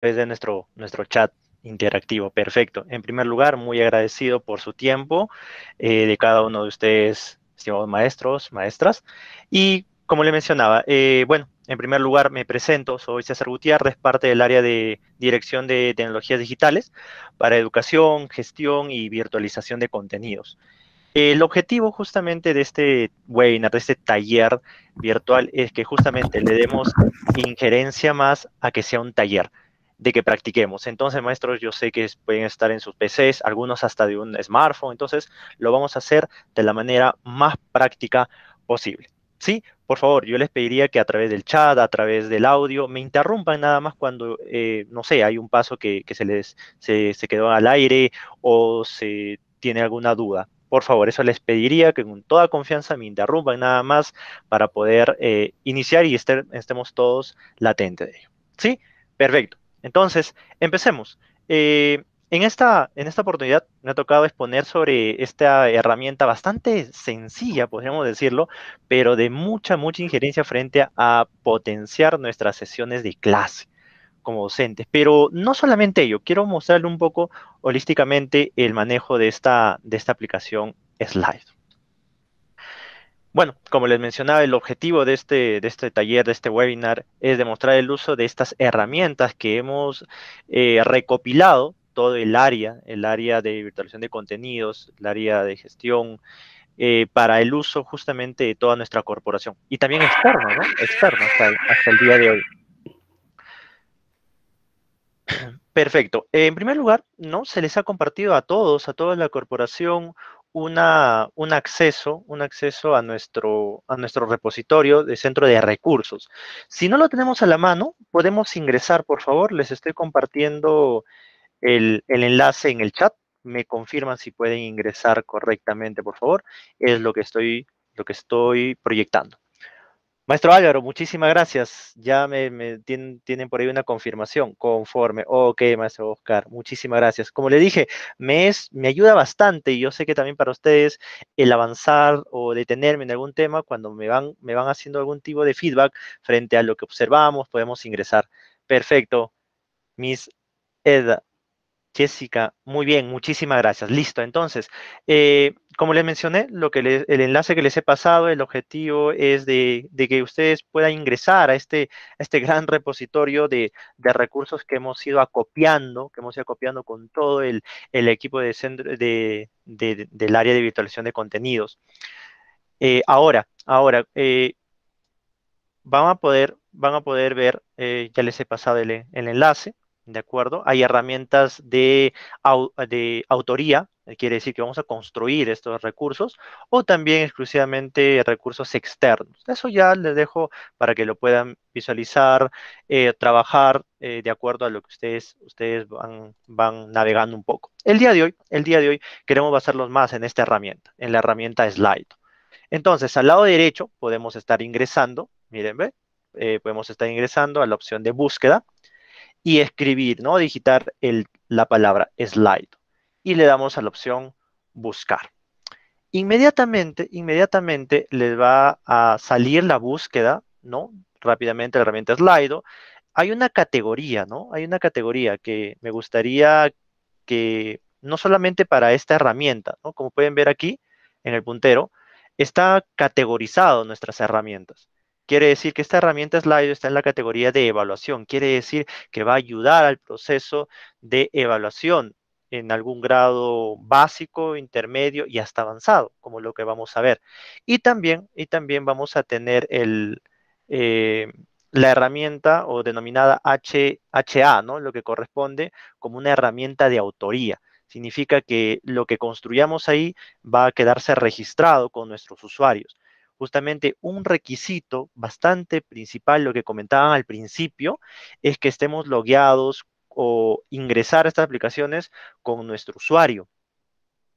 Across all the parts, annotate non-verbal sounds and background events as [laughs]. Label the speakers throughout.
Speaker 1: de nuestro, nuestro chat interactivo. Perfecto. En primer lugar, muy agradecido por su tiempo eh, de cada uno de ustedes, estimados maestros, maestras. Y como le mencionaba, eh, bueno, en primer lugar me presento, soy César Gutiérrez, parte del área de Dirección de Tecnologías Digitales para Educación, Gestión y Virtualización de Contenidos. El objetivo justamente de este webinar, de este taller virtual, es que justamente le demos injerencia más a que sea un taller de que practiquemos. Entonces, maestros, yo sé que pueden estar en sus PCs, algunos hasta de un smartphone, entonces lo vamos a hacer de la manera más práctica posible. ¿Sí? Por favor, yo les pediría que a través del chat, a través del audio, me interrumpan nada más cuando, eh, no sé, hay un paso que, se les se, quedó al aire o se tiene alguna duda. Por favor, eso les pediría que con toda confianza me interrumpan nada más para poder eh, iniciar y estemos todos latentes de ello. ¿Sí? Perfecto. Entonces, empecemos. Eh, en, esta, en esta oportunidad me ha tocado exponer sobre esta herramienta bastante sencilla, podríamos decirlo, pero de mucha, mucha injerencia frente a, potenciar nuestras sesiones de clase como docentes. Pero no solamente ello, quiero mostrarle un poco holísticamente el manejo de esta, de esta aplicación Slide. Bueno, como les mencionaba, el objetivo de este, de este taller, de este webinar, es demostrar el uso de estas herramientas que hemos eh, recopilado, todo el área, el área de virtualización de contenidos, el área de gestión, eh, para el uso justamente de toda nuestra corporación. Y también externo, ¿no? Externo hasta hasta el día de hoy. [clears throat] Perfecto. En primer lugar, ¿no? Se les ha compartido a todos, a toda la corporación, una, un acceso, un acceso a nuestro, a nuestro repositorio de centro de recursos. Si no lo tenemos a la mano, podemos ingresar, por favor. Les estoy compartiendo el, el enlace en el chat. Me confirman si pueden ingresar correctamente, por favor. Es lo que estoy, lo que estoy proyectando. Maestro Álvaro, muchísimas gracias. Ya me, tienen, por ahí una confirmación conforme. Ok, maestro Oscar, muchísimas gracias. Como le dije, me, es, me ayuda bastante y yo sé que también para ustedes el avanzar o detenerme en algún tema, cuando me van, me van haciendo algún tipo de feedback frente a lo que observamos, podemos ingresar. Perfecto. Miss Eda, Jessica, muy bien, muchísimas gracias. Listo, entonces, eh, como les mencioné, lo que el enlace que les he pasado, el objetivo es de, que ustedes puedan ingresar a este, este gran repositorio de, recursos que hemos ido acopiando, que hemos ido acopiando con todo el, equipo de centro, de, del área de virtualización de contenidos. Eh, ahora, ahora, eh, van, a poder, van a poder ver, ya les he pasado el enlace, ¿de acuerdo? Hay herramientas de, de autoría, eh, quiere decir que vamos a construir estos recursos, o también exclusivamente recursos externos. Eso ya les dejo para que lo puedan visualizar, eh, trabajar eh, de acuerdo a lo que ustedes, ustedes van, van navegando un poco. El día de hoy, el día de hoy queremos basarnos más en esta herramienta, en la herramienta Slide. Entonces, al lado derecho podemos estar ingresando, miren, ¿ve? podemos estar ingresando a la opción de búsqueda y escribir, ¿no? Digitar el, la palabra slide. Y le damos a la opción buscar. Inmediatamente, inmediatamente les va a salir la búsqueda, ¿no? Rápidamente la herramienta Slido. Hay una categoría, ¿no? Hay una categoría que me gustaría que, no solamente para esta herramienta, ¿no? Como pueden ver aquí en el puntero, está categorizado nuestras herramientas. Quiere decir que esta herramienta Slido está en la categoría de evaluación. Quiere decir que va a ayudar al proceso de evaluación en algún grado básico, intermedio y hasta avanzado, como lo que vamos a ver. Y también, y también vamos a tener eh, la herramienta o denominada HA, ¿no? lo que corresponde como una herramienta de autoría. Significa que lo que construyamos ahí va a quedarse registrado con nuestros usuarios justamente un requisito bastante principal, lo que comentaban al principio, es que estemos logueados o ingresar a estas aplicaciones con nuestro usuario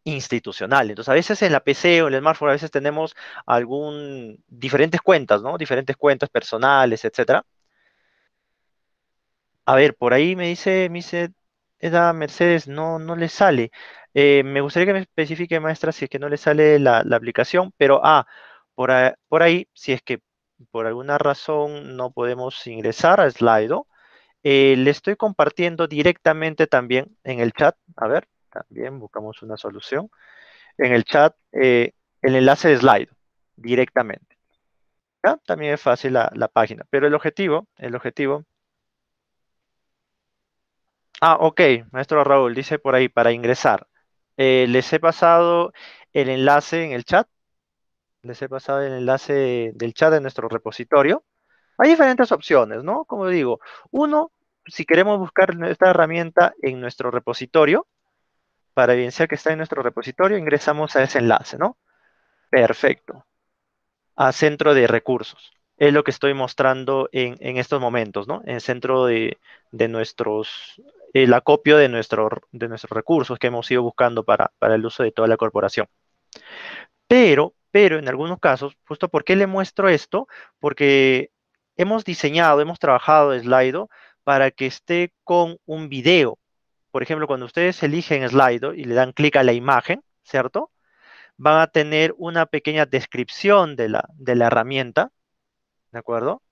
Speaker 1: institucional. Entonces, a veces en la PC o en el smartphone, a veces tenemos algún, diferentes cuentas, ¿no? Diferentes cuentas personales, etcétera. A ver, por ahí me dice, me dice, Eda Mercedes, no, no le sale. Eh, me gustaría que me especifique, maestra, si es que no le sale la, la aplicación, pero, ah, por ahí, si es que por alguna razón no podemos ingresar a Slido, eh, le estoy compartiendo directamente también en el chat. A ver, también buscamos una solución. En el chat, eh, el enlace de slide directamente. También es fácil la, la, página, pero el objetivo, el objetivo. Ah, ok, maestro Raúl, dice por ahí, para ingresar. Eh, les he pasado el enlace en el chat. Les he pasado el enlace del chat de nuestro repositorio. Hay diferentes opciones, ¿no? Como digo, uno, si queremos buscar esta herramienta en nuestro repositorio, para evidenciar que está en nuestro repositorio, ingresamos a ese enlace, ¿no? Perfecto. A centro de recursos. Es lo que estoy mostrando en, estos momentos, ¿no? En centro de, nuestros, el acopio de, nuestro, de nuestros recursos que hemos ido buscando para, para el uso de toda la corporación. Pero, pero en algunos casos, justo ¿por qué le muestro esto? Porque hemos diseñado, hemos trabajado Slido para que esté con un video. Por ejemplo, cuando ustedes eligen Slido y le dan clic a la imagen, ¿cierto? Van a tener una pequeña descripción de la, de la herramienta, ¿de acuerdo?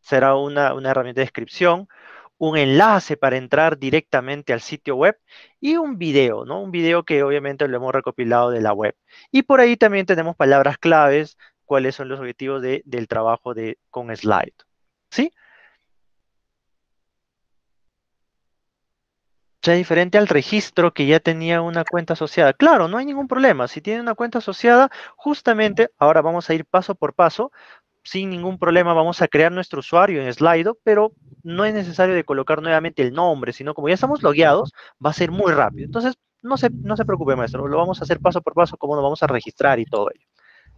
Speaker 1: Será una, una herramienta de descripción, un enlace para entrar directamente al sitio web y un video, ¿no? Un video que obviamente lo hemos recopilado de la web. Y por ahí también tenemos palabras claves cuáles son los objetivos del trabajo de, con Slide. ¿Sí? sea diferente al registro que ya tenía una cuenta asociada. Claro, no hay ningún problema. Si tiene una cuenta asociada, justamente ahora vamos a ir paso por paso. Sin ningún problema vamos a crear nuestro usuario en Slido, pero no es necesario de colocar nuevamente el nombre, sino como ya estamos logueados, va a ser muy rápido. Entonces, no se, no se preocupe, maestro. Lo vamos a hacer paso por paso, cómo nos vamos a registrar y todo ello.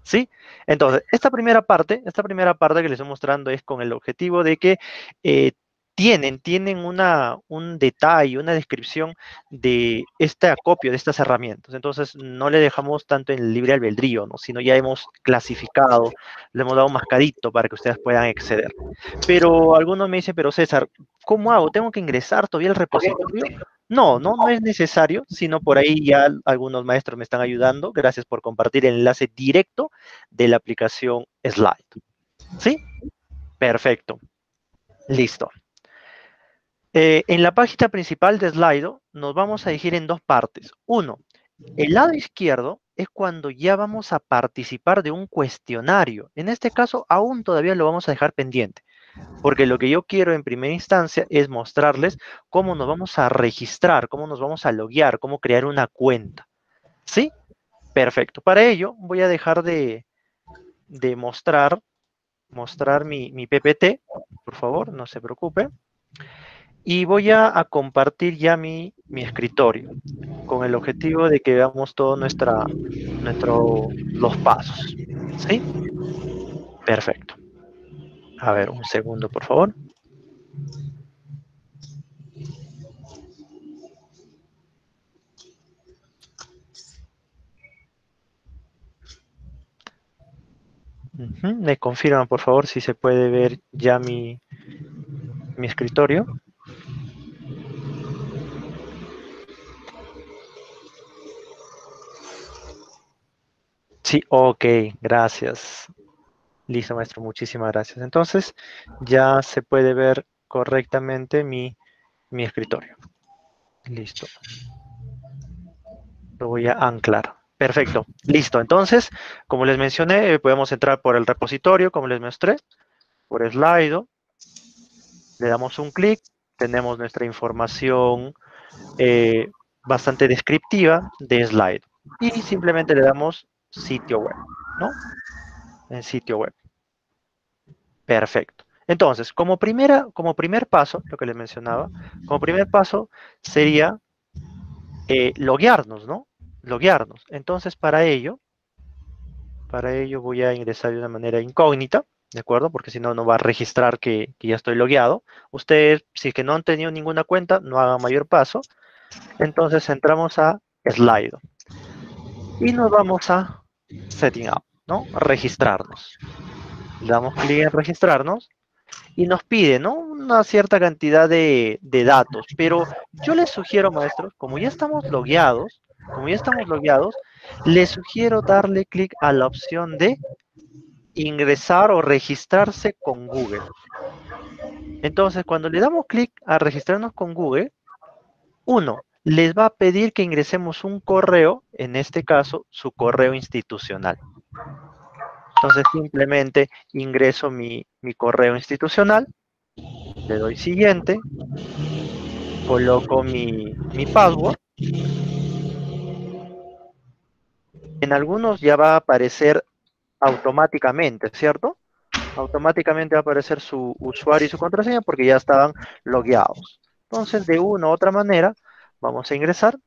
Speaker 1: ¿Sí? Entonces, esta primera parte, esta primera parte que les estoy mostrando es con el objetivo de que eh, tienen, tienen una, un detalle, una descripción de este acopio de estas herramientas. Entonces, no le dejamos tanto en libre albedrío, ¿no? sino ya hemos clasificado, le hemos dado un mascadito para que ustedes puedan acceder. Pero algunos me dicen, pero César, ¿cómo hago? ¿Tengo que ingresar todavía al repositorio? No, no, no es necesario, sino por ahí ya algunos maestros me están ayudando. Gracias por compartir el enlace directo de la aplicación Slide. ¿Sí? Perfecto. Listo. Eh, en la página principal de Slido nos vamos a dirigir en dos partes. Uno, el lado izquierdo es cuando ya vamos a participar de un cuestionario. En este caso, aún todavía lo vamos a dejar pendiente. Porque lo que yo quiero en primera instancia es mostrarles cómo nos vamos a registrar, cómo nos vamos a loguear, cómo crear una cuenta. ¿Sí? Perfecto. Para ello voy a dejar de, mostrar, mostrar mi, mi, PPT, por favor, no se preocupe. Y voy a, compartir ya mi, mi, escritorio con el objetivo de que veamos todos nuestra, nuestro, los pasos. ¿Sí? Perfecto. A ver, un segundo, por favor. Me confirman, por favor, si se puede ver ya mi, mi escritorio. Sí, ok, gracias. Listo, maestro, muchísimas gracias. Entonces, ya se puede ver correctamente mi, escritorio. Listo. Lo voy a anclar. Perfecto, listo. Entonces, como les mencioné, eh, podemos entrar por el repositorio, como les mostré, por Slido. Le damos un clic, tenemos nuestra información eh, bastante descriptiva de Slide. Y simplemente le damos sitio web, ¿no? en sitio web. Perfecto. Entonces, como, primera, como primer paso, lo que les mencionaba, como primer paso sería eh, loguearnos, ¿no? Loguearnos. Entonces, para ello, para ello voy a ingresar de una manera incógnita, ¿de acuerdo? Porque si no, no va a registrar que, que, ya estoy logueado. Ustedes, si es que no han tenido ninguna cuenta, no hagan mayor paso. Entonces, entramos a Slido. Y nos vamos a Setting Up. ¿no? Registrarnos. Le damos clic en registrarnos y nos pide, ¿no? Una cierta cantidad de, datos. Pero yo les sugiero, maestros, como ya estamos logueados, como ya estamos logueados, les sugiero darle clic a la opción de ingresar o registrarse con Google. Entonces, cuando le damos clic a registrarnos con Google, uno, les va a pedir que ingresemos un correo, en este caso, su correo institucional. Entonces, simplemente ingreso mi, mi correo institucional, le doy siguiente, coloco mi, mi password. En algunos ya va a aparecer automáticamente, ¿cierto? Automáticamente va a aparecer su usuario y su contraseña porque ya estaban logueados. Entonces, de una u otra manera, vamos a ingresar.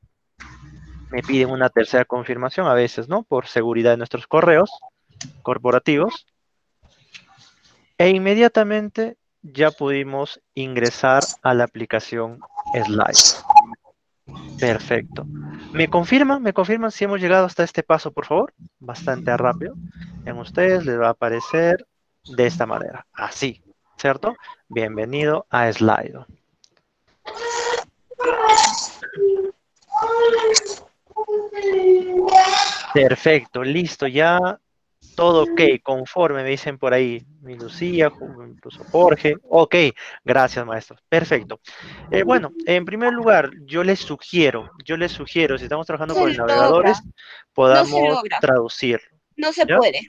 Speaker 1: Me piden una tercera confirmación a veces, ¿no? Por seguridad de nuestros correos corporativos. E inmediatamente ya pudimos ingresar a la aplicación Slide. Perfecto. ¿Me confirman? ¿Me confirman si hemos llegado hasta este paso, por favor? Bastante rápido. En ustedes les va a aparecer de esta manera. Así, ¿cierto? Bienvenido a Slido. Perfecto, listo, ya todo ok, conforme me dicen por ahí, mi Lucía, incluso Jorge, ok, gracias maestro, perfecto. Eh, bueno, en primer lugar, yo les sugiero, yo les sugiero, si estamos trabajando con navegadores, podamos traducirlo.
Speaker 2: No se puede.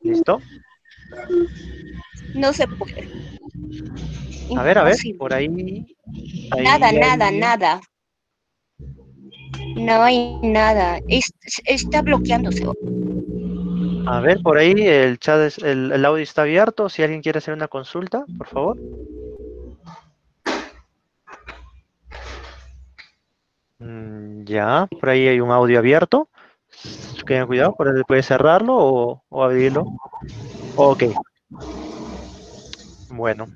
Speaker 1: ¿Listo?
Speaker 2: No se puede.
Speaker 1: A ver, a ver, por ahí.
Speaker 2: nada, nada, nada. No hay nada. está bloqueándose.
Speaker 1: A ver, por ahí el chat, el, audio está abierto. Si alguien quiere hacer una consulta, por favor. Mm, ya, por ahí hay un audio abierto. Tengan cuidado, por ahí puede cerrarlo o, o abrirlo. Ok. Bueno.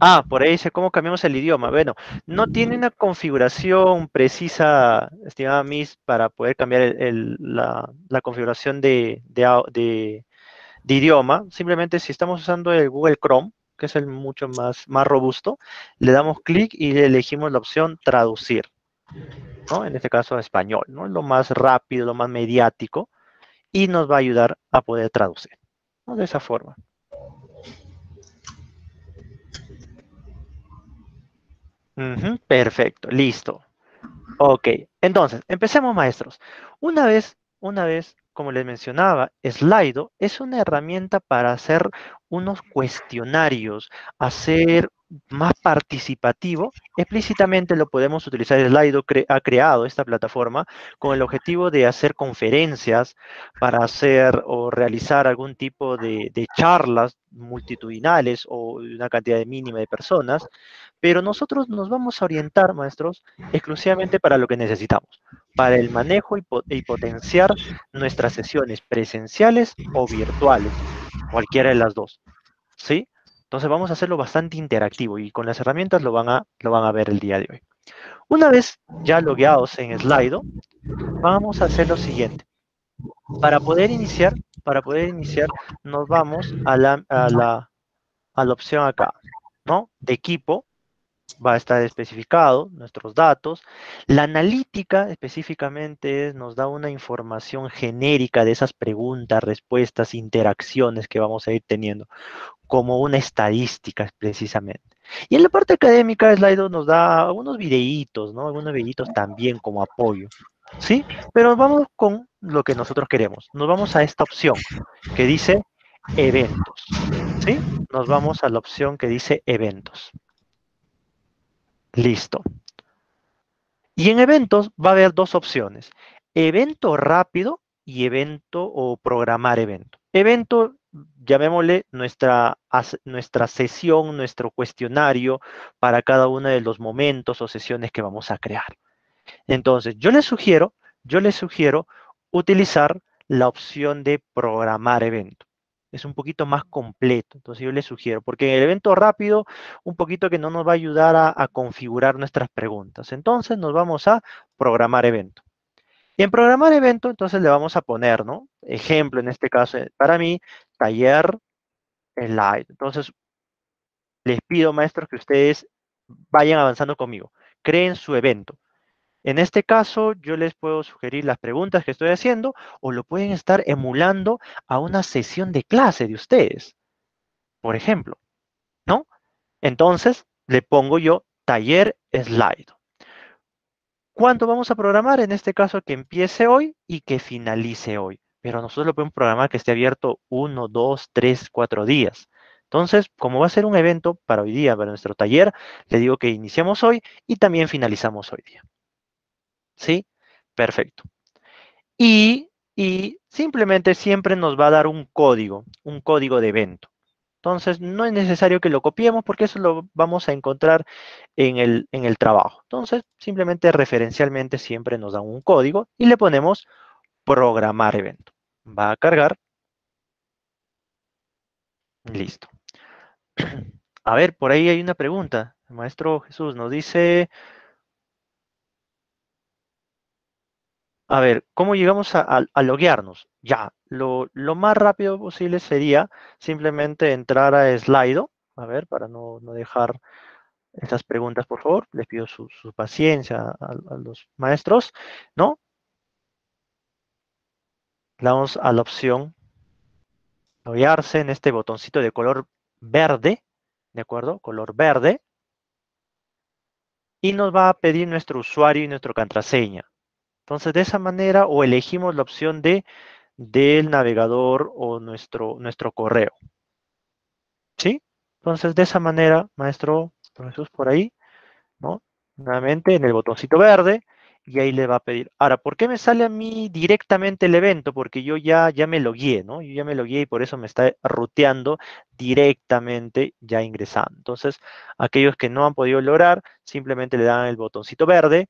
Speaker 1: Ah, por ahí dice cómo cambiamos el idioma. Bueno, no tiene una configuración precisa, estimada Miss, para poder cambiar la, configuración de, idioma. Simplemente si estamos usando el Google Chrome, que es el mucho más, robusto, le damos clic y elegimos la opción traducir. ¿no? En este caso español, ¿no? Lo más rápido, lo más mediático, y nos va a ayudar a poder traducir. De esa forma. Perfecto, listo. Ok, entonces, empecemos maestros. Una vez, una vez, como les mencionaba, Slido es una herramienta para hacer unos cuestionarios, hacer más participativo, explícitamente lo podemos utilizar. Slido ha creado esta plataforma con el objetivo de hacer conferencias, para hacer o realizar algún tipo de, de charlas multitudinales o una cantidad mínima de personas, pero nosotros nos vamos a orientar, maestros, exclusivamente para lo que necesitamos, para el manejo y, potenciar nuestras sesiones presenciales o virtuales, cualquiera de las dos, ¿sí? Entonces vamos a hacerlo bastante interactivo y con las herramientas lo van a, lo van a ver el día de hoy. Una vez ya logueados en Slido, vamos a hacer lo siguiente. Para poder iniciar, para poder iniciar, nos vamos a la, a la, a la opción acá, ¿no? De equipo, va a estar especificado nuestros datos. La analítica específicamente nos da una información genérica de esas preguntas, respuestas, interacciones que vamos a ir teniendo, como una estadística precisamente. Y en la parte académica, Slido nos da unos videitos, ¿no? Algunos videitos también como apoyo, ¿sí? Pero vamos con lo que nosotros queremos. Nos vamos a esta opción que dice eventos, ¿sí? Nos vamos a la opción que dice eventos. Listo. Y en eventos va a haber dos opciones. Evento rápido y evento o programar evento. Evento, llamémosle nuestra, nuestra sesión, nuestro cuestionario para cada uno de los momentos o sesiones que vamos a crear. Entonces, yo les sugiero, yo les sugiero utilizar la opción de programar evento es un poquito más completo. Entonces yo les sugiero, porque en el evento rápido, un poquito que no nos va a ayudar a, configurar nuestras preguntas. Entonces nos vamos a programar evento. Y en programar evento, entonces le vamos a poner, ¿no? Ejemplo, en este caso, eh, para mí, taller live. Entonces, les pido, maestros, que ustedes vayan avanzando conmigo. Creen su evento. En este caso, yo les puedo sugerir las preguntas que estoy haciendo o lo pueden estar emulando a una sesión de clase de ustedes, por ejemplo, ¿no? Entonces, le pongo yo taller slide. ¿Cuánto vamos a programar? En este caso, que empiece hoy y que finalice hoy. Pero nosotros lo podemos programar que esté abierto uno, dos, tres, cuatro días. Entonces, como va a ser un evento para hoy día, para nuestro taller, le digo que iniciamos hoy y también finalizamos hoy día. ¿Sí? Perfecto. Y, y simplemente siempre nos va a dar un código, un código de evento. Entonces, no es necesario que lo copiemos porque eso lo vamos a encontrar en el, en el trabajo. Entonces, simplemente referencialmente siempre nos dan un código y le ponemos programar evento. Va a cargar. Listo. [clears throat] A ver, por ahí hay una pregunta. El maestro Jesús nos dice... A ver, ¿cómo llegamos a, a loguearnos? Ya, lo, más rápido posible sería simplemente entrar a Slido, a ver, para no, dejar estas preguntas, por favor, les pido su, paciencia a, los maestros, ¿no? Damos a la opción loguearse en este botoncito de color verde, ¿de acuerdo? Color verde. Y nos va a pedir nuestro usuario y nuestra contraseña. Entonces, de esa manera, o elegimos la opción de del navegador o nuestro, nuestro correo. ¿Sí? Entonces, de esa manera, maestro Jesús, por ahí, ¿no? Nuevamente en el botoncito verde, y ahí le va a pedir. Ahora, ¿por qué me sale a mí directamente el evento? Porque yo ya, ya me logué, ¿no? Yo ya me logué y por eso me está ruteando directamente ya ingresando. Entonces, aquellos que no han podido lograr, simplemente le dan el botoncito verde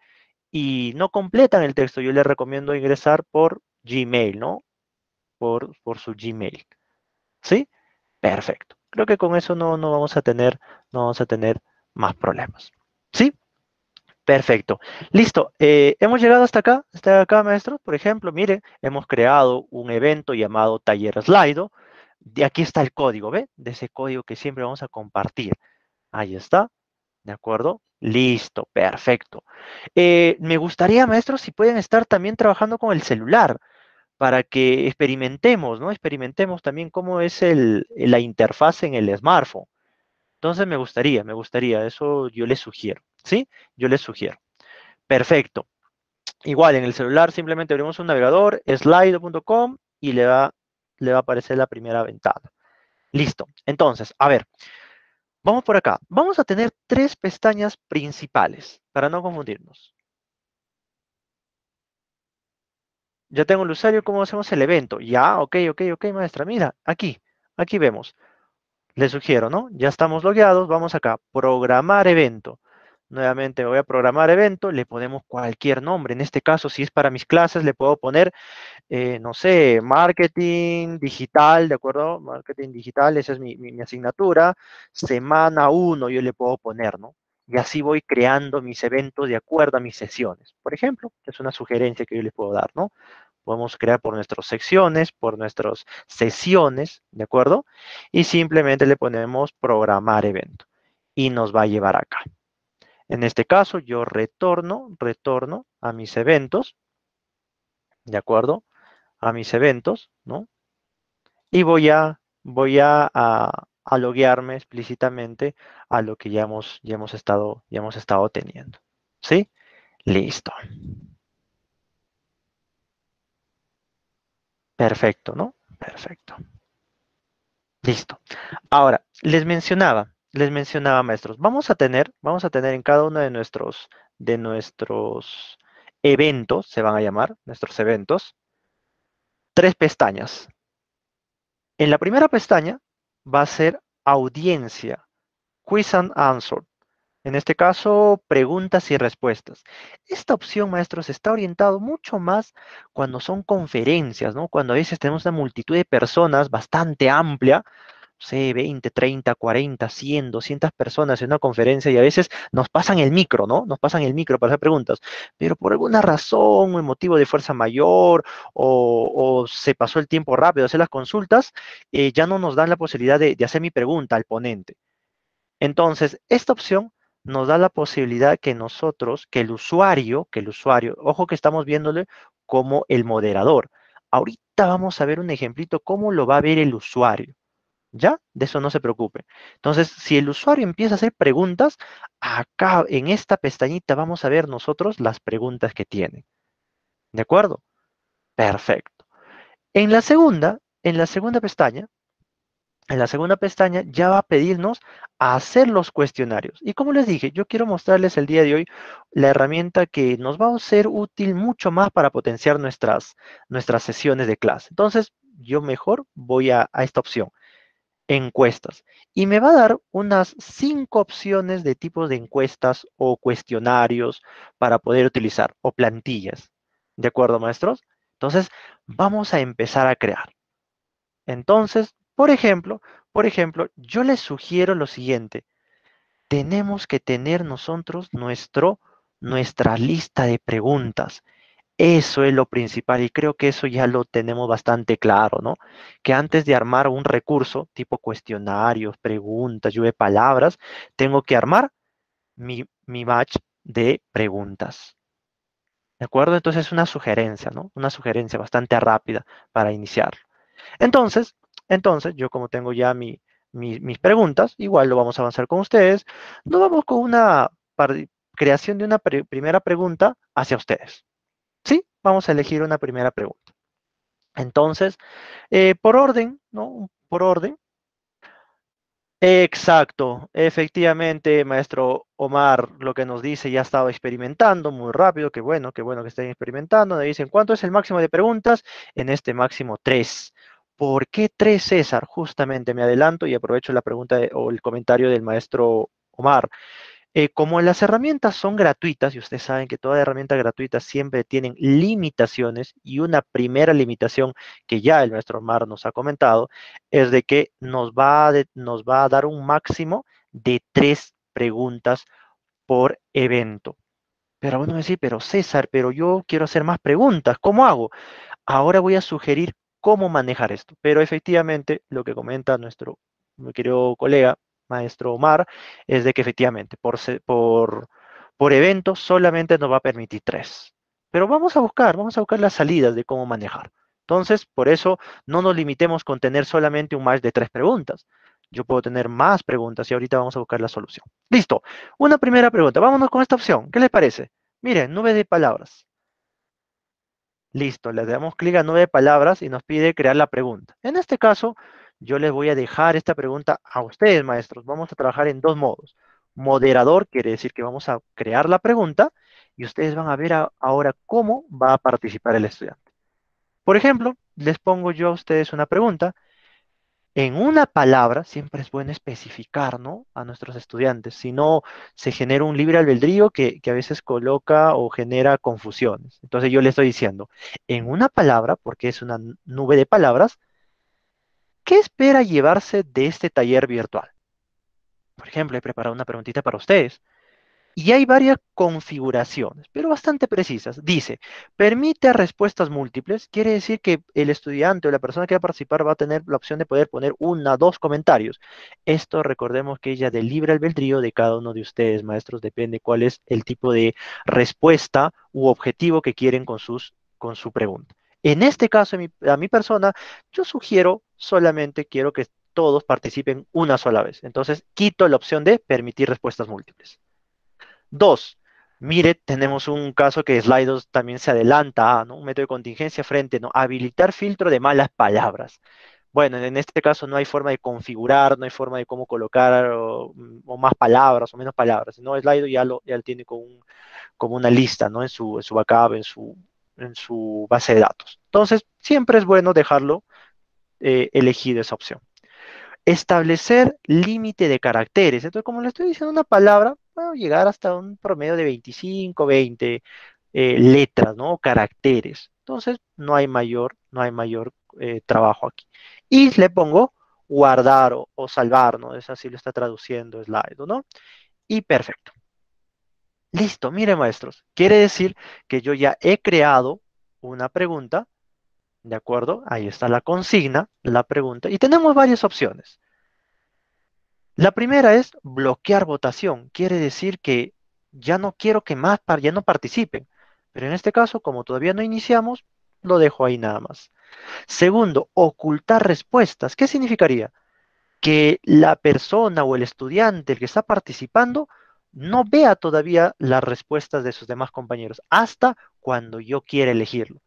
Speaker 1: y no completan el texto. Yo les recomiendo ingresar por Gmail, ¿no? por, su Gmail. ¿Sí? Perfecto. Creo que con eso no, vamos a tener, más problemas. ¿Sí? Perfecto. Listo. Eh, hemos llegado hasta acá, hasta acá, maestro. Por ejemplo, miren, hemos creado un evento llamado Taller Slido. De aquí está el código, ¿ve? De ese código que siempre vamos a compartir. Ahí está. ¿De acuerdo? Listo, perfecto. Eh, me gustaría, maestro, si pueden estar también trabajando con el celular para que experimentemos, ¿no? Experimentemos también cómo es el, la interfaz en el smartphone. Entonces me gustaría, me gustaría, eso yo les sugiero, ¿sí? Yo les sugiero. Perfecto. Igual en el celular simplemente abrimos un navegador, slido.com y le va, le va a aparecer la primera ventana. Listo. Entonces, a ver, vamos por acá. Vamos a tener tres pestañas principales para no confundirnos. Ya tengo el usuario, ¿cómo hacemos el evento? Ya, ok, ok, ok, maestra, mira, aquí, aquí vemos. Le sugiero, ¿no? Ya estamos logueados, vamos acá, programar evento. Nuevamente voy a programar evento, le ponemos cualquier nombre. En este caso, si es para mis clases, le puedo poner, eh, no sé, marketing digital, ¿de acuerdo? Marketing digital, esa es mi, asignatura. Semana 1 yo le puedo poner, ¿no? Y así voy creando mis eventos de acuerdo a mis sesiones. Por ejemplo, es una sugerencia que yo les puedo dar, ¿no? Podemos crear por nuestras secciones, por nuestras sesiones, ¿de acuerdo? Y simplemente le ponemos programar evento. Y nos va a llevar acá. En este caso, yo retorno, retorno a mis eventos, ¿de acuerdo? A mis eventos, ¿no? Y voy a, voy a, a loguearme explícitamente a lo que ya hemos, ya hemos, estado, ya hemos estado teniendo. ¿Sí? Listo. Perfecto, ¿no? Perfecto. Listo. Ahora, les mencionaba, les mencionaba, maestros, vamos a tener, vamos a tener en cada uno de nuestros, de nuestros eventos, se van a llamar, nuestros eventos, tres pestañas. En la primera pestaña va a ser audiencia, quiz and answer. En este caso, preguntas y respuestas. Esta opción, maestros, está orientado mucho más cuando son conferencias, ¿no? Cuando a veces tenemos una multitud de personas bastante amplia, sé, 20, 30, 40, 100, 200 personas en una conferencia y a veces nos pasan el micro, ¿no? Nos pasan el micro para hacer preguntas, pero por alguna razón, un motivo de fuerza mayor o, se pasó el tiempo rápido de hacer las consultas, eh, ya no nos dan la posibilidad de, de hacer mi pregunta al ponente. Entonces, esta opción nos da la posibilidad que nosotros, que el usuario, que el usuario, ojo que estamos viéndole como el moderador. Ahorita vamos a ver un ejemplito cómo lo va a ver el usuario. ¿Ya? De eso no se preocupe. Entonces, si el usuario empieza a hacer preguntas, acá en esta pestañita vamos a ver nosotros las preguntas que tiene. ¿De acuerdo? Perfecto. En la segunda, en la segunda pestaña, en la segunda pestaña ya va a pedirnos hacer los cuestionarios. Y como les dije, yo quiero mostrarles el día de hoy la herramienta que nos va a ser útil mucho más para potenciar nuestras, nuestras sesiones de clase. Entonces, yo mejor voy a esta opción, encuestas. Y me va a dar unas cinco opciones de tipos de encuestas o cuestionarios para poder utilizar, o plantillas. ¿De acuerdo, maestros? Entonces, vamos a empezar a crear. Entonces, por ejemplo, por ejemplo, yo les sugiero lo siguiente. Tenemos que tener nosotros nuestro, nuestra lista de preguntas. Eso es lo principal y creo que eso ya lo tenemos bastante claro, ¿no? Que antes de armar un recurso tipo cuestionarios, preguntas, lluvia de palabras, tengo que armar mi, mi batch de preguntas. ¿De acuerdo? Entonces es una sugerencia, ¿no? Una sugerencia bastante rápida para iniciarlo. Entonces, entonces, yo como tengo ya mis preguntas, igual lo vamos a avanzar con ustedes. Nos vamos con una creación de una primera pregunta hacia ustedes. Vamos a elegir una primera pregunta. Entonces, eh, por orden, ¿no? Por orden. Exacto, efectivamente, maestro Omar, lo que nos dice, ya estaba experimentando muy rápido, qué bueno, qué bueno que estén experimentando. Me dicen, ¿cuánto es el máximo de preguntas? En este máximo, tres. ¿Por qué tres, César? Justamente me adelanto y aprovecho la pregunta o el comentario del maestro Omar. Eh, como las herramientas son gratuitas, y ustedes saben que toda herramienta gratuita siempre tienen limitaciones, y una primera limitación que ya el maestro Omar nos ha comentado, es de que nos va, a dar un máximo de tres preguntas por evento. Pero bueno, decir, pero César, pero yo quiero hacer más preguntas, ¿cómo hago? Ahora voy a sugerir cómo manejar esto. Pero efectivamente, lo que comenta nuestro querido colega, maestro Omar, es de que efectivamente, por, por, por evento solamente nos va a permitir tres. Pero vamos a buscar, vamos a buscar las salidas de cómo manejar. Entonces, por eso no nos limitemos con tener solamente un match de tres preguntas. Yo puedo tener más preguntas y ahorita vamos a buscar la solución. Listo. Una primera pregunta. Vámonos con esta opción. ¿Qué les parece? Miren, nube de palabras. Listo, le damos clic a nueve palabras y nos pide crear la pregunta. En este caso, yo les voy a dejar esta pregunta a ustedes, maestros. Vamos a trabajar en dos modos. Moderador quiere decir que vamos a crear la pregunta y ustedes van a ver ahora cómo va a participar el estudiante. Por ejemplo, les pongo yo a ustedes una pregunta en una palabra, siempre es bueno especificar, ¿no? A nuestros estudiantes, si no se genera un libre albedrío que, que, a veces coloca o genera confusiones. Entonces yo le estoy diciendo, en una palabra, porque es una nube de palabras, ¿qué espera llevarse de este taller virtual? Por ejemplo, he preparado una preguntita para ustedes. Y hay varias configuraciones, pero bastante precisas. Dice, permite respuestas múltiples, quiere decir que el estudiante o la persona que va a participar va a tener la opción de poder poner una, dos comentarios. Esto recordemos que ella del libre albedrío de cada uno de ustedes, maestros, depende cuál es el tipo de respuesta u objetivo que quieren con, sus, con su pregunta. En este caso, a mi persona, yo sugiero solamente quiero que todos participen una sola vez. Entonces, quito la opción de permitir respuestas múltiples. Dos, mire, tenemos un caso que Slidos también se adelanta a, ¿no? Un método de contingencia frente, ¿no? Habilitar filtro de malas palabras. Bueno, en este caso no hay forma de configurar, no hay forma de cómo colocar o, más palabras o menos palabras. No, Slido ya lo, ya lo tiene como, una lista, ¿no? En su, en su backup, en su, en su base de datos. Entonces, siempre es bueno dejarlo eh, elegido esa opción. Establecer límite de caracteres. Entonces, como le estoy diciendo una palabra, llegar hasta un promedio de 25, 20 eh, letras, ¿no? Caracteres. Entonces, no hay mayor, no hay mayor eh, trabajo aquí. Y le pongo guardar o, salvar, ¿no? Es así lo está traduciendo slide, ¿no? Y perfecto. Listo, mire maestros, quiere decir que yo ya he creado una pregunta ¿De acuerdo? Ahí está la consigna, la pregunta. Y tenemos varias opciones. La primera es bloquear votación. Quiere decir que ya no quiero que más, ya no participen. Pero en este caso, como todavía no iniciamos, lo dejo ahí nada más. Segundo, ocultar respuestas. ¿Qué significaría? que la persona o el estudiante, el que está participando, no vea todavía las respuestas de sus demás compañeros hasta cuando yo quiera elegirlo.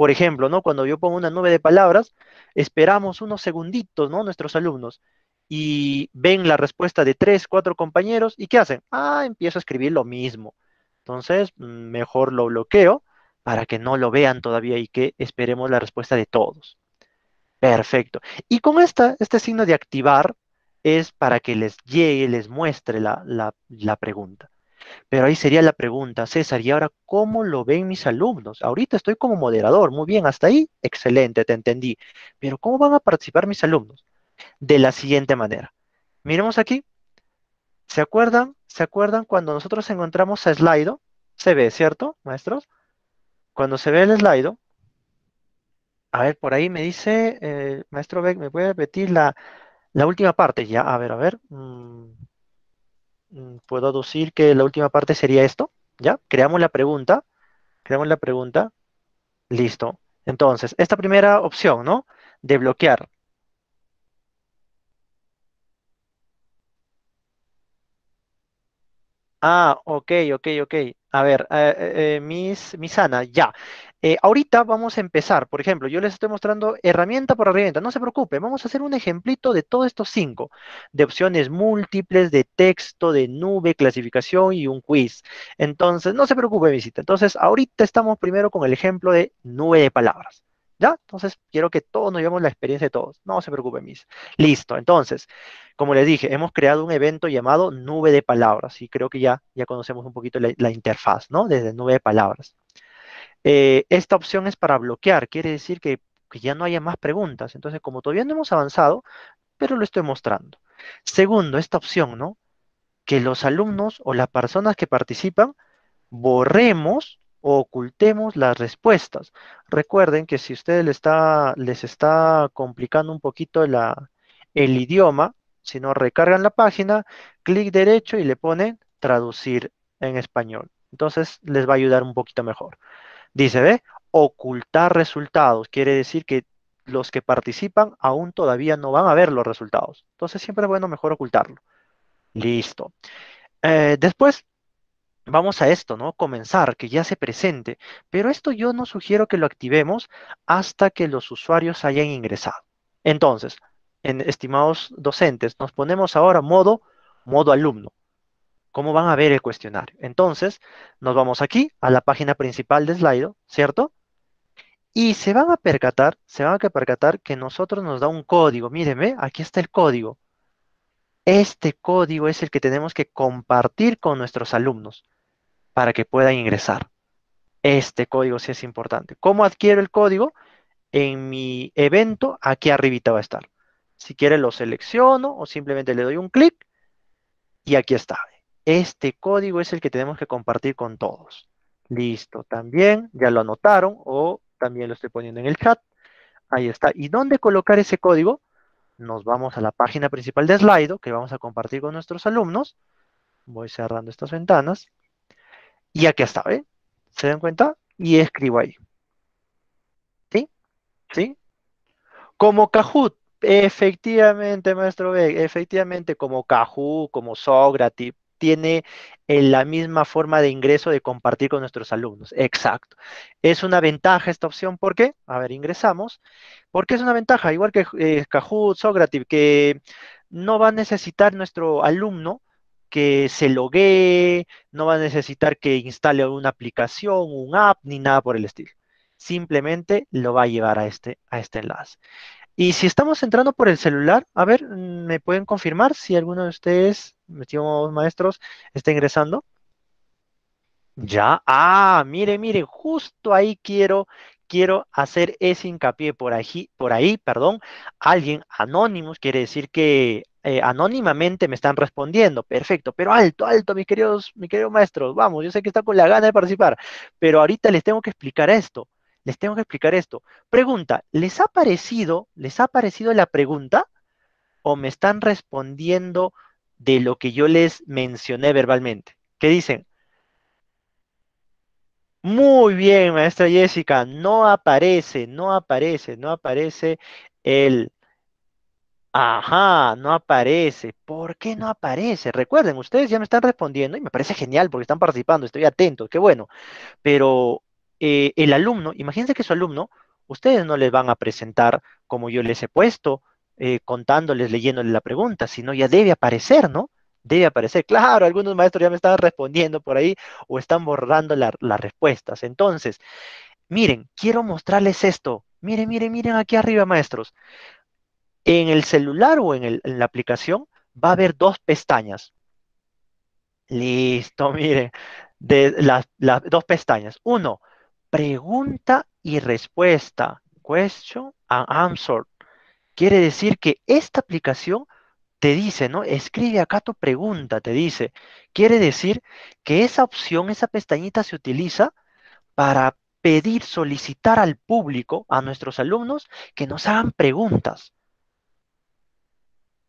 Speaker 1: Por ejemplo, ¿no? Cuando yo pongo una nube de palabras, esperamos unos segunditos, ¿no? Nuestros alumnos y ven la respuesta de tres, cuatro compañeros y ¿qué hacen? Ah, empiezo a escribir lo mismo. Entonces, mm, mejor lo bloqueo para que no lo vean todavía y que esperemos la respuesta de todos. Perfecto. Y con esta, este signo de activar es para que les llegue, les muestre la, la, pregunta. Pero ahí sería la pregunta, César, ¿y ahora cómo lo ven mis alumnos? Ahorita estoy como moderador, muy bien, hasta ahí, excelente, te entendí. Pero ¿cómo van a participar mis alumnos? De la siguiente manera. Miremos aquí. ¿Se acuerdan? ¿Se acuerdan cuando nosotros encontramos a Slido? Se ve, ¿cierto, maestros? Cuando se ve el Slido, a ver, por ahí me dice, eh, maestro Beck, ¿me puede repetir la, última parte? Ya, a ver, a ver. Mm, puedo aducir que la última parte sería esto, ¿ya? Creamos la pregunta, creamos la pregunta, listo. Entonces, esta primera opción, ¿no? De bloquear. Ah, ok, ok, ok. A ver, eh, eh, eh Miss, Miss Ana, ya. Eh, ahorita vamos a empezar, por ejemplo, yo les estoy mostrando herramienta por herramienta, no se preocupe, vamos a hacer un ejemplito de todos estos cinco, de opciones múltiples, de texto, de nube, clasificación y un quiz. Entonces, no se preocupe, visita. Entonces, ahorita estamos primero con el ejemplo de nube de palabras. ¿Ya? Entonces, quiero que todos nos llevemos la experiencia de todos. No se preocupe, mis. Listo. Entonces, como les dije, hemos creado un evento llamado Nube de Palabras y creo que ya, ya conocemos un poquito la interfaz, ¿no? Desde Nube de Palabras. Eh, esta opción es para bloquear, quiere decir que, ya no haya más preguntas. Entonces, como todavía no hemos avanzado, pero lo estoy mostrando. Segundo, esta opción, ¿no? Que los alumnos o las personas que participan borremos o ocultemos las respuestas. Recuerden que si ustedes les está, les está complicando un poquito el idioma, si no recargan la página, clic derecho y le ponen traducir en español. Entonces les va a ayudar un poquito mejor. Dice, ¿ve? Ocultar resultados. Quiere decir que los que participan aún todavía no van a ver los resultados. Entonces siempre es bueno mejor ocultarlo. Listo. Eh, después vamos a esto, ¿no? Comenzar, que ya se presente. Pero esto yo no sugiero que lo activemos hasta que los usuarios hayan ingresado. Entonces, en, estimados docentes, nos ponemos ahora modo, modo alumno cómo van a ver el cuestionario. Entonces, nos vamos aquí a la página principal de Slido, ¿cierto? Y se van a percatar, se van a percatar que nosotros nos da un código. Mírenme, aquí está el código. Este código es el que tenemos que compartir con nuestros alumnos para que puedan ingresar. Este código sí es importante. ¿Cómo adquiero el código? En mi evento, aquí arribita va a estar. Si quiere lo selecciono o simplemente le doy un clic y aquí está. Este código es el que tenemos que compartir con todos. Listo, también ya lo anotaron o también lo estoy poniendo en el chat. Ahí está. ¿Y dónde colocar ese código? Nos vamos a la página principal de Slido que vamos a compartir con nuestros alumnos. Voy cerrando estas ventanas. Y aquí está, ¿eh? ¿Se dan cuenta? Y escribo ahí. ¿Sí? ¿Sí? Como Kahoot. Efectivamente, maestro B, efectivamente, como Kahoot, como Socrates, tiene eh, la misma forma de ingreso de compartir con nuestros alumnos. Exacto. Es una ventaja esta opción, ¿por qué? A ver, ingresamos. ¿Por qué es una ventaja? Igual que eh, Kahoot, Socrative, que no va a necesitar nuestro alumno que se loguee, no va a necesitar que instale una aplicación, un app, ni nada por el estilo. Simplemente lo va a llevar a este, a este enlace. Y si estamos entrando por el celular, a ver, ¿me pueden confirmar si alguno de ustedes, estimados maestros, está ingresando? Ya, ah, mire, mire, justo ahí quiero, quiero hacer ese hincapié por ahí, por ahí, perdón, alguien anónimo, quiere decir que eh, anónimamente me están respondiendo, perfecto, pero alto, alto, mis queridos, mis queridos maestros, vamos, yo sé que está con la gana de participar, pero ahorita les tengo que explicar esto les tengo que explicar esto. Pregunta, ¿les ha parecido, les ha parecido la pregunta o me están respondiendo de lo que yo les mencioné verbalmente? ¿Qué dicen? Muy bien, maestra Jessica, no aparece, no aparece, no aparece el Ajá, no aparece. ¿Por qué no aparece? Recuerden, ustedes ya me están respondiendo y me parece genial porque están participando, estoy atento, qué bueno. Pero eh, el alumno, imagínense que su alumno, ustedes no les van a presentar como yo les he puesto, eh, contándoles, leyéndoles la pregunta, sino ya debe aparecer, ¿no? Debe aparecer. Claro, algunos maestros ya me están respondiendo por ahí o están borrando la- las respuestas. Entonces, miren, quiero mostrarles esto. Miren, miren, miren aquí arriba, maestros. En el celular o en, el- en la aplicación va a haber dos pestañas. Listo, [laughs] miren, de las, las dos pestañas. Uno, pregunta y respuesta. Question and answer. Quiere decir que esta aplicación te dice, ¿no? Escribe acá tu pregunta, te dice. Quiere decir que esa opción, esa pestañita se utiliza para pedir, solicitar al público, a nuestros alumnos, que nos hagan preguntas.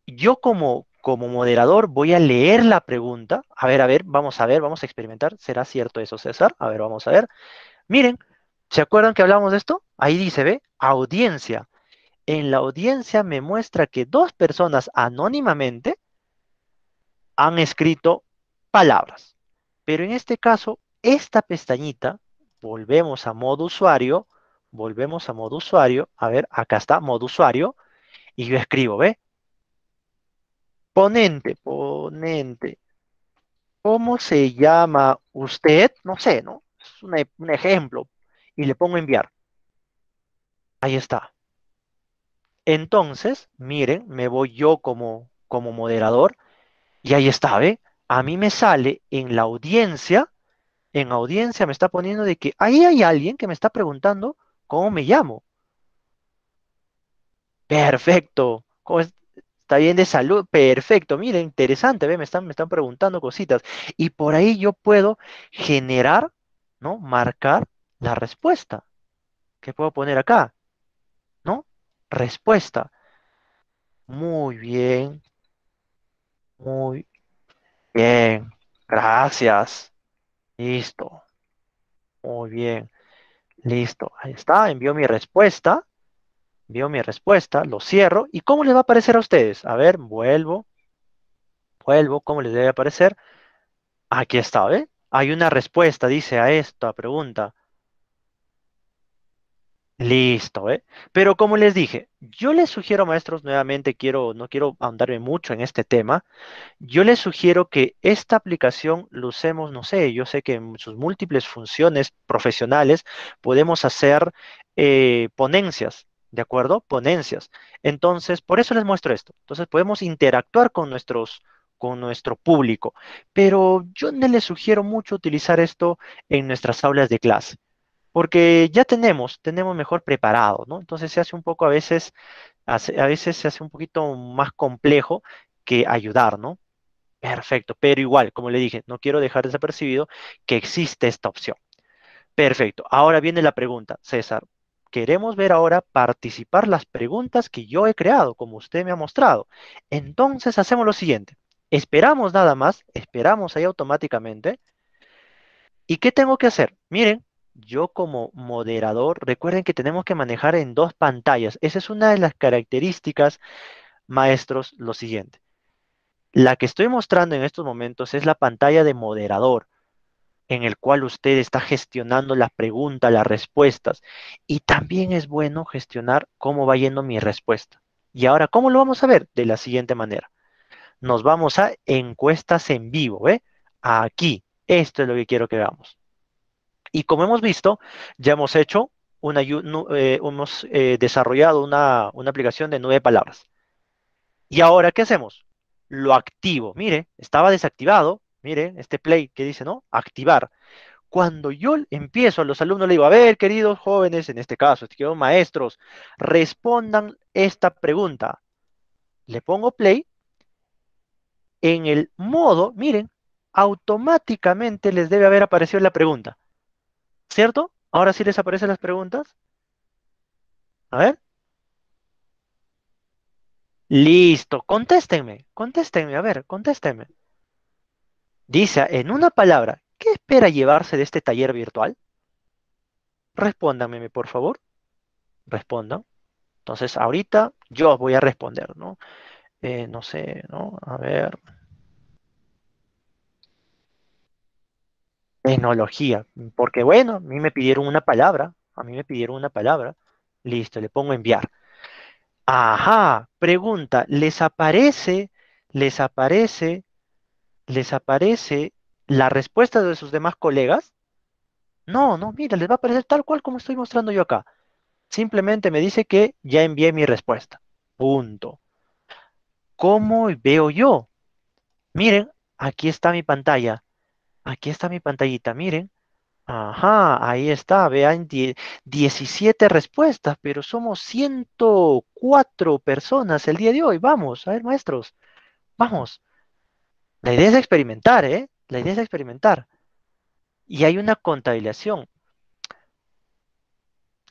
Speaker 1: Yo como, como moderador voy a leer la pregunta. A ver, a ver, vamos a ver, vamos a experimentar. ¿Será cierto eso, César? A ver, vamos a ver. Miren, ¿se acuerdan que hablamos de esto? Ahí dice, ve, audiencia. En la audiencia me muestra que dos personas anónimamente han escrito palabras. Pero en este caso, esta pestañita, volvemos a modo usuario, volvemos a modo usuario. A ver, acá está, modo usuario. Y yo escribo, ¿ve? Ponente, ponente. ¿Cómo se llama usted? No sé, ¿no? E- un ejemplo. Y le pongo enviar. Ahí está. Entonces, miren, me voy yo como, como moderador y ahí está, ¿ve? A mí me sale en la audiencia, en audiencia me está poniendo de que ahí hay alguien que me está preguntando cómo me llamo. Perfecto. ¿Cómo es- está bien de salud? Perfecto. Miren, interesante, ¿ve? Me están, me están preguntando cositas. Y por ahí yo puedo generar, ¿no? Marcar la respuesta. ¿Qué puedo poner acá? ¿No? Respuesta. Muy bien, muy bien. Gracias. Listo. Muy bien. Listo. Ahí está. Envío mi respuesta. Envío mi respuesta. Lo cierro. ¿Y cómo les va a aparecer a ustedes? A ver, vuelvo. Vuelvo. ¿Cómo les debe aparecer? Aquí está, ¿ve? Hay una respuesta, dice a esta pregunta. Listo, ¿eh? Pero como les dije, yo les sugiero, maestros, nuevamente quiero, no quiero ahondarme mucho en este tema. Yo les sugiero que esta aplicación lo usemos, no sé, yo sé que en sus múltiples funciones profesionales podemos hacer eh, ponencias, ¿de acuerdo? Ponencias. Entonces, por eso les muestro esto. Entonces, podemos interactuar con nuestros, con nuestro público, pero yo no les sugiero mucho utilizar esto en nuestras aulas de clase porque ya tenemos, tenemos mejor preparado, ¿no? Entonces se hace un poco a veces, a veces se hace un poquito más complejo que ayudar, ¿no? Perfecto, pero igual, como le dije, no quiero dejar desapercibido que existe esta opción. Perfecto, ahora viene la pregunta, César. Queremos ver ahora participar las preguntas que yo he creado, como usted me ha mostrado. Entonces hacemos lo siguiente. Esperamos nada más, esperamos ahí automáticamente ¿Y qué tengo que hacer? Miren, yo como moderador, recuerden que tenemos que manejar en dos pantallas. Esa es una de las características, maestros, lo siguiente. La que estoy mostrando en estos momentos es la pantalla de moderador, en el cual usted está gestionando las preguntas, las respuestas. Y también es bueno gestionar cómo va yendo mi respuesta. Y ahora, ¿cómo lo vamos a ver? De la siguiente manera. Nos vamos a encuestas en vivo, ¿ve? Aquí. Esto es lo que quiero que veamos. Y como hemos visto, ya hemos hecho una, eh, hemos eh, desarrollado una, una aplicación de nueve palabras. Y ahora, ¿qué hacemos? Lo activo. Mire, estaba desactivado. Mire, este play que dice, ¿no? Activar. Cuando yo empiezo a los alumnos, le digo, a ver, queridos jóvenes, en este caso, queridos maestros, respondan esta pregunta. Le pongo play. En el modo, miren, automáticamente les debe haber aparecido la pregunta. ¿Cierto? Ahora sí les aparecen las preguntas. A ver. Listo. Contéstenme. Contéstenme. A ver, contéstenme. Dice en una palabra, ¿qué espera llevarse de este taller virtual? Respóndanme, por favor. Respondan. Entonces, ahorita Yo voy a responder, ¿no? Eh, no sé, ¿no? A ver. Tecnología, porque bueno, a mí me pidieron una palabra, a mí me pidieron una palabra, listo, le pongo enviar. Ajá, pregunta, ¿les aparece, les aparece, les aparece la respuesta de sus demás colegas? No, no, mira, les va a aparecer tal cual como estoy mostrando yo acá. Simplemente me dice que ya envié mi respuesta. Punto. ¿Cómo veo yo? Miren, aquí está mi pantalla. Aquí está mi pantallita, miren. Ajá, ahí está, vean, 17 respuestas, pero somos 104 personas el día de hoy. Vamos, a ver, maestros, vamos. La idea es experimentar, ¿eh? La idea es experimentar. Y hay una contabilización.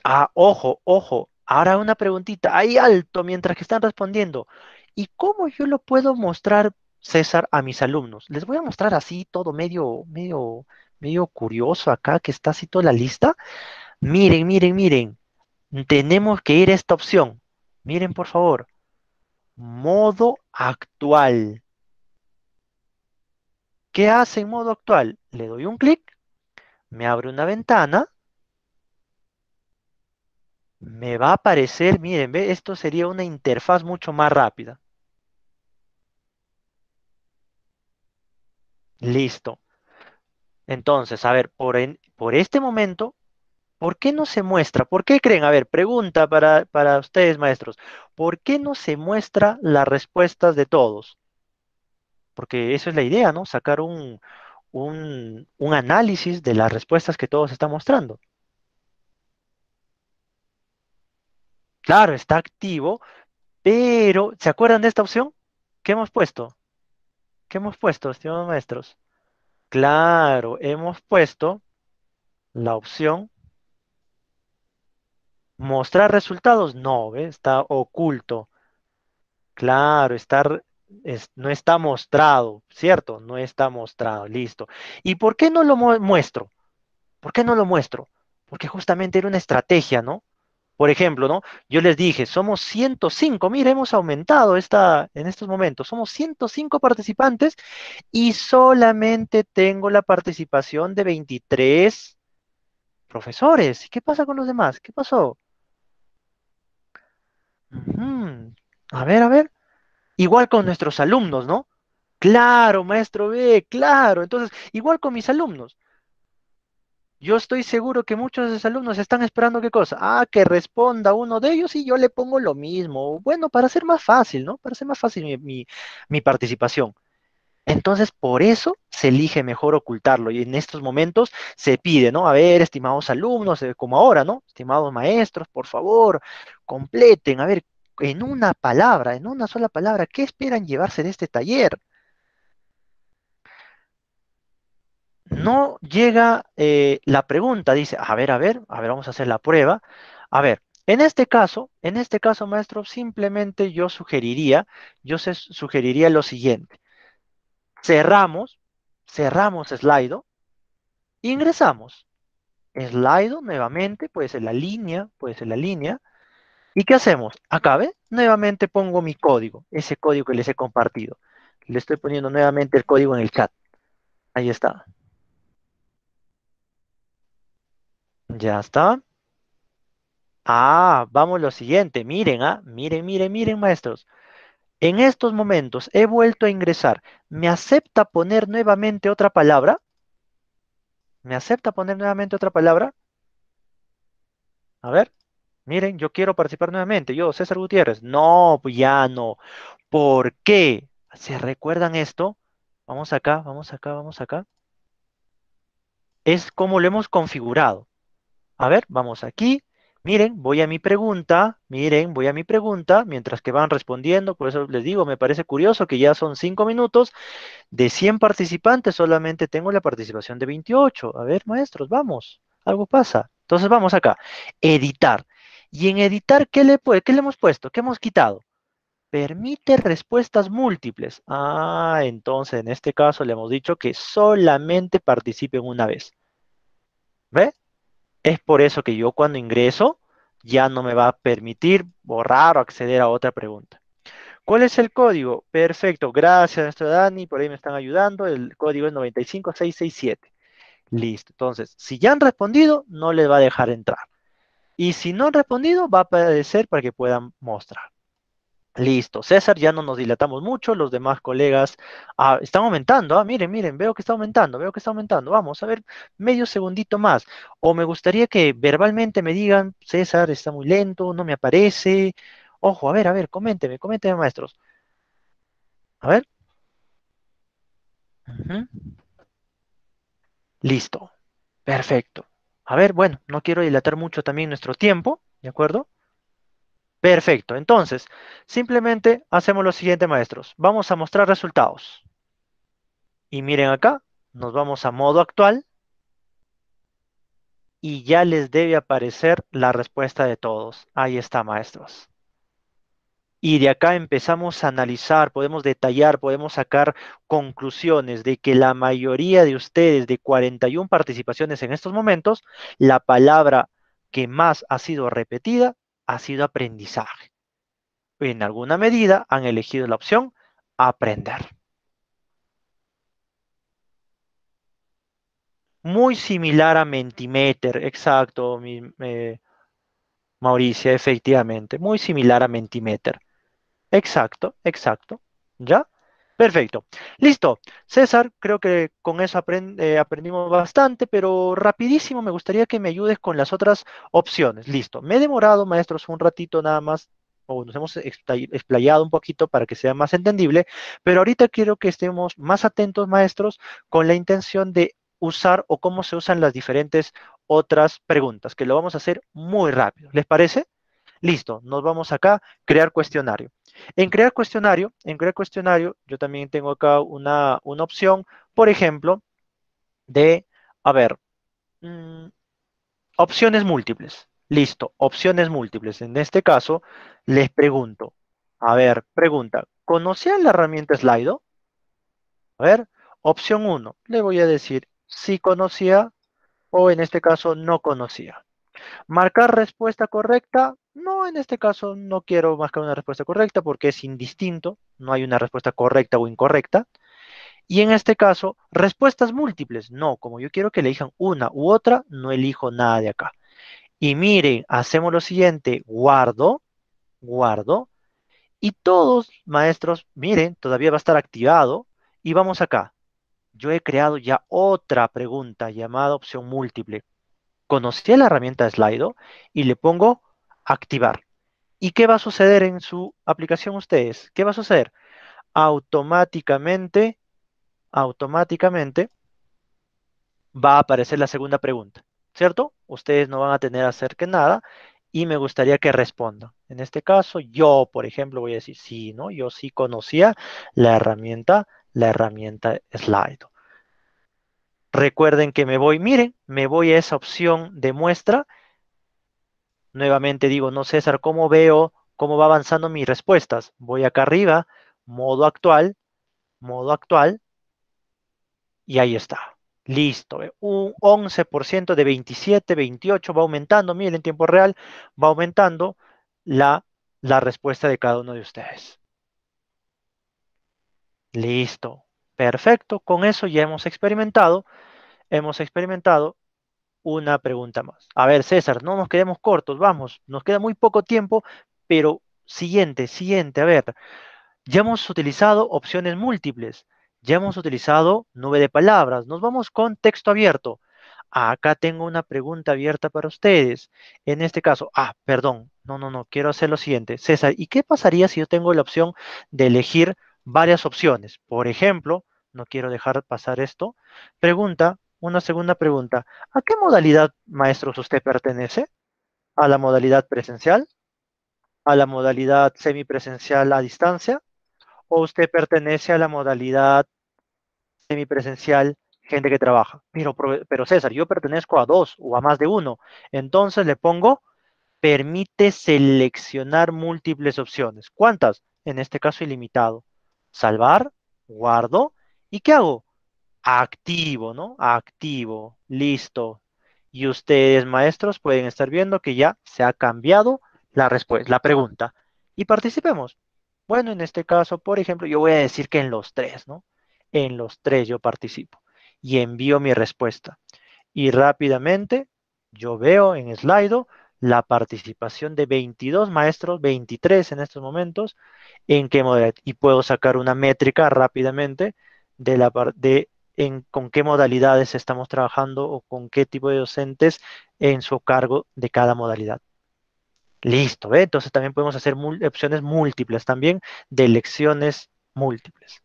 Speaker 1: Ah, ojo, ojo. Ahora una preguntita, ahí alto mientras que están respondiendo. ¿Y cómo yo lo puedo mostrar César a mis alumnos. Les voy a mostrar así todo medio, medio, medio curioso acá, que está así toda la lista. Miren, miren, miren. Tenemos que ir a esta opción. Miren, por favor. Modo actual. ¿Qué hace en modo actual? Le doy un clic, me abre una ventana, me va a aparecer, miren, ¿ve? esto sería una interfaz mucho más rápida. Listo. Entonces, a ver, por, por este momento, ¿por qué no se muestra? ¿Por qué creen? A ver, pregunta para, para ustedes, maestros. ¿Por qué no se muestra las respuestas de todos? Porque eso es la idea, ¿no? Sacar un, un, un análisis de las respuestas que todos están mostrando. Claro, está activo, pero ¿se acuerdan de esta opción? ¿Qué hemos puesto? ¿Qué hemos puesto, estimados maestros? Claro, hemos puesto la opción mostrar resultados. No, ¿ve? está oculto. Claro, no está mostrado, ¿cierto? No está mostrado, listo. ¿Y por qué no lo muestro? ¿Por qué no lo muestro? Porque justamente era una estrategia, ¿no? Por ejemplo, ¿no? Yo les dije, somos 105, mira, hemos aumentado esta, en estos momentos, somos 105 participantes y solamente tengo la participación de 23 profesores. ¿Qué pasa con los demás? ¿Qué pasó? A ver, a ver. Igual con nuestros alumnos, ¿no? Claro, maestro B, claro. Entonces, igual con mis alumnos. Yo estoy seguro que muchos de los alumnos están esperando qué cosa. Ah, que responda uno de ellos y yo le pongo lo mismo. Bueno, para hacer más fácil, ¿no? Para hacer más fácil mi, participación. Entonces, por eso se elige mejor ocultarlo y en estos momentos se pide, ¿no? A ver, estimados alumnos, eh, como ahora, ¿no? Estimados maestros, por favor, completen, a ver, en una palabra, en una sola palabra, ¿qué esperan llevarse de este taller? No llega eh, la pregunta, dice, a ver, a ver, a ver, vamos a hacer la prueba. A ver, en este caso, en este caso, maestro, simplemente yo sugeriría, yo sugeriría lo siguiente. Cerramos, cerramos Slido, ingresamos. Slido nuevamente, puede ser la línea, puede ser la línea. ¿Y qué hacemos? Acá, ¿ve? Nuevamente pongo mi código, ese código que les he compartido. Le estoy poniendo nuevamente el código en el chat. Ahí está. Ya está. Ah, vamos lo siguiente. Miren, ah, miren, miren, miren, maestros. En estos momentos he vuelto a ingresar. ¿Me acepta poner nuevamente otra palabra? ¿Me acepta poner nuevamente otra palabra? A ver, miren, yo quiero participar nuevamente. Yo, César Gutiérrez. No, pues ya no. ¿Por qué? ¿Se recuerdan esto? Vamos acá, vamos acá, vamos acá. Es como lo hemos configurado. A ver, vamos aquí. Miren, voy a mi pregunta, miren, voy a mi pregunta, mientras que van respondiendo, por eso les digo, me parece curioso que ya son cinco minutos, de 100 participantes solamente tengo la participación de 28. A ver, maestros, vamos, algo pasa. Entonces vamos acá, editar. Y en editar, ¿qué le, qué le hemos puesto? ¿Qué hemos quitado? Permite respuestas múltiples. Ah, entonces en este caso le hemos dicho que solamente participen una vez. ¿Ve? Es por eso que yo cuando ingreso, ya no me va a permitir borrar o acceder a otra pregunta. ¿Cuál es el código? Perfecto, gracias, nuestro Dani, por ahí me están ayudando. El código es 95667. Listo, entonces, si ya han respondido, no les va a dejar entrar. Y si no han respondido, va a aparecer para que puedan mostrar. Listo, César, ya no nos dilatamos mucho, los demás colegas ah, están aumentando, ah, miren, miren, veo que está aumentando, veo que está aumentando, vamos a ver medio segundito más. O me gustaría que verbalmente me digan, César, está muy lento, no me aparece. Ojo, a ver, a ver, coménteme, coménteme, maestros. A ver. Listo, perfecto. A ver, bueno, no quiero dilatar mucho también nuestro tiempo, ¿de acuerdo? Perfecto. Entonces, simplemente hacemos lo siguiente, maestros. Vamos a mostrar resultados. Y miren acá, nos vamos a modo actual. Y ya les debe aparecer la respuesta de todos. Ahí está, maestros. Y de acá empezamos a analizar, podemos detallar, podemos sacar conclusiones de que la mayoría de ustedes, de 41 participaciones en estos momentos, la palabra que más ha sido repetida ha sido aprendizaje. En alguna medida han elegido la opción aprender. Muy similar a Mentimeter, exacto, mi, Mauricia, efectivamente, muy similar a Mentimeter. Exacto, exacto. ¿Ya? Perfecto. Listo. César, creo que con eso eh, aprendimos bastante, pero rapidísimo me gustaría que me ayudes con las otras opciones. Listo. Me he demorado, maestros, un ratito nada más, o nos hemos explayado un poquito para que sea más entendible, pero ahorita quiero que estemos más atentos, maestros, con la intención de usar o cómo se usan las diferentes otras preguntas, que lo vamos a hacer muy rápido. ¿Les parece? Listo, nos vamos acá, crear cuestionario. En crear cuestionario, en crear cuestionario, yo también tengo acá una, opción, por ejemplo, de, a ver, mm, opciones múltiples. Listo, opciones múltiples. En este caso, les pregunto, a ver, pregunta, ¿conocían la herramienta Slido? A ver, opción 1, le voy a decir si conocía o en este caso no conocía. Marcar respuesta correcta, no, en este caso no quiero marcar una respuesta correcta porque es indistinto, no hay una respuesta correcta o incorrecta. Y en este caso, respuestas múltiples, no, como yo quiero que elijan una u otra, no elijo nada de acá. Y miren, hacemos lo siguiente, guardo, guardo, y todos, maestros, miren, todavía va a estar activado, y vamos acá. Yo he creado ya otra pregunta llamada opción múltiple. Conocí la herramienta Slido y le pongo activar. ¿Y qué va a suceder en su aplicación ustedes? ¿Qué va a suceder? Automáticamente, automáticamente va a aparecer la segunda pregunta, ¿cierto? Ustedes no van a tener que hacer que nada y me gustaría que respondan. En este caso, yo, por ejemplo, voy a decir sí, ¿no? Yo sí conocía la herramienta, la herramienta Slido. Recuerden que me voy, miren, me voy a esa opción de muestra Nuevamente digo, no César, ¿cómo veo cómo va avanzando mis respuestas? Voy acá arriba, modo actual, modo actual, y ahí está. Listo, un 11% de 27, 28 va aumentando, miren, en tiempo real va aumentando la, la respuesta de cada uno de ustedes. Listo, perfecto, con eso ya hemos experimentado, hemos experimentado una pregunta más. A ver, César, no nos quedemos cortos, vamos, nos queda muy poco tiempo, pero siguiente, siguiente, a ver, ya hemos utilizado opciones múltiples, ya hemos utilizado nube de palabras, nos vamos con texto abierto. Acá tengo una pregunta abierta para ustedes. En este caso, ah, perdón, no, no, no, quiero hacer lo siguiente. César, ¿y qué pasaría si yo tengo la opción de elegir varias opciones? Por ejemplo, no quiero dejar pasar esto. Pregunta, una segunda pregunta. ¿A qué modalidad, maestros, usted pertenece? ¿A la modalidad presencial? ¿A la modalidad semipresencial a distancia? ¿O usted pertenece a la modalidad semipresencial gente que trabaja? Pero, pero César, yo pertenezco a dos o a más de uno. Entonces le pongo, permite seleccionar múltiples opciones. ¿Cuántas? En este caso ilimitado. Salvar, guardo. ¿Y qué hago? Activo, ¿no? Activo, listo. Y ustedes, maestros, pueden estar viendo que ya se ha cambiado la respuesta, la pregunta. Y participemos. Bueno, en este caso, por ejemplo, yo voy a decir que en los tres, ¿no? En los tres yo participo y envío mi respuesta. Y rápidamente yo veo en Slido la participación de 22 maestros, 23 en estos momentos, en qué modalidad. Y puedo sacar una métrica rápidamente de la de en con qué modalidades estamos trabajando o con qué tipo de docentes en su cargo de cada modalidad. Listo. Entonces también podemos hacer opciones múltiples también de lecciones múltiples.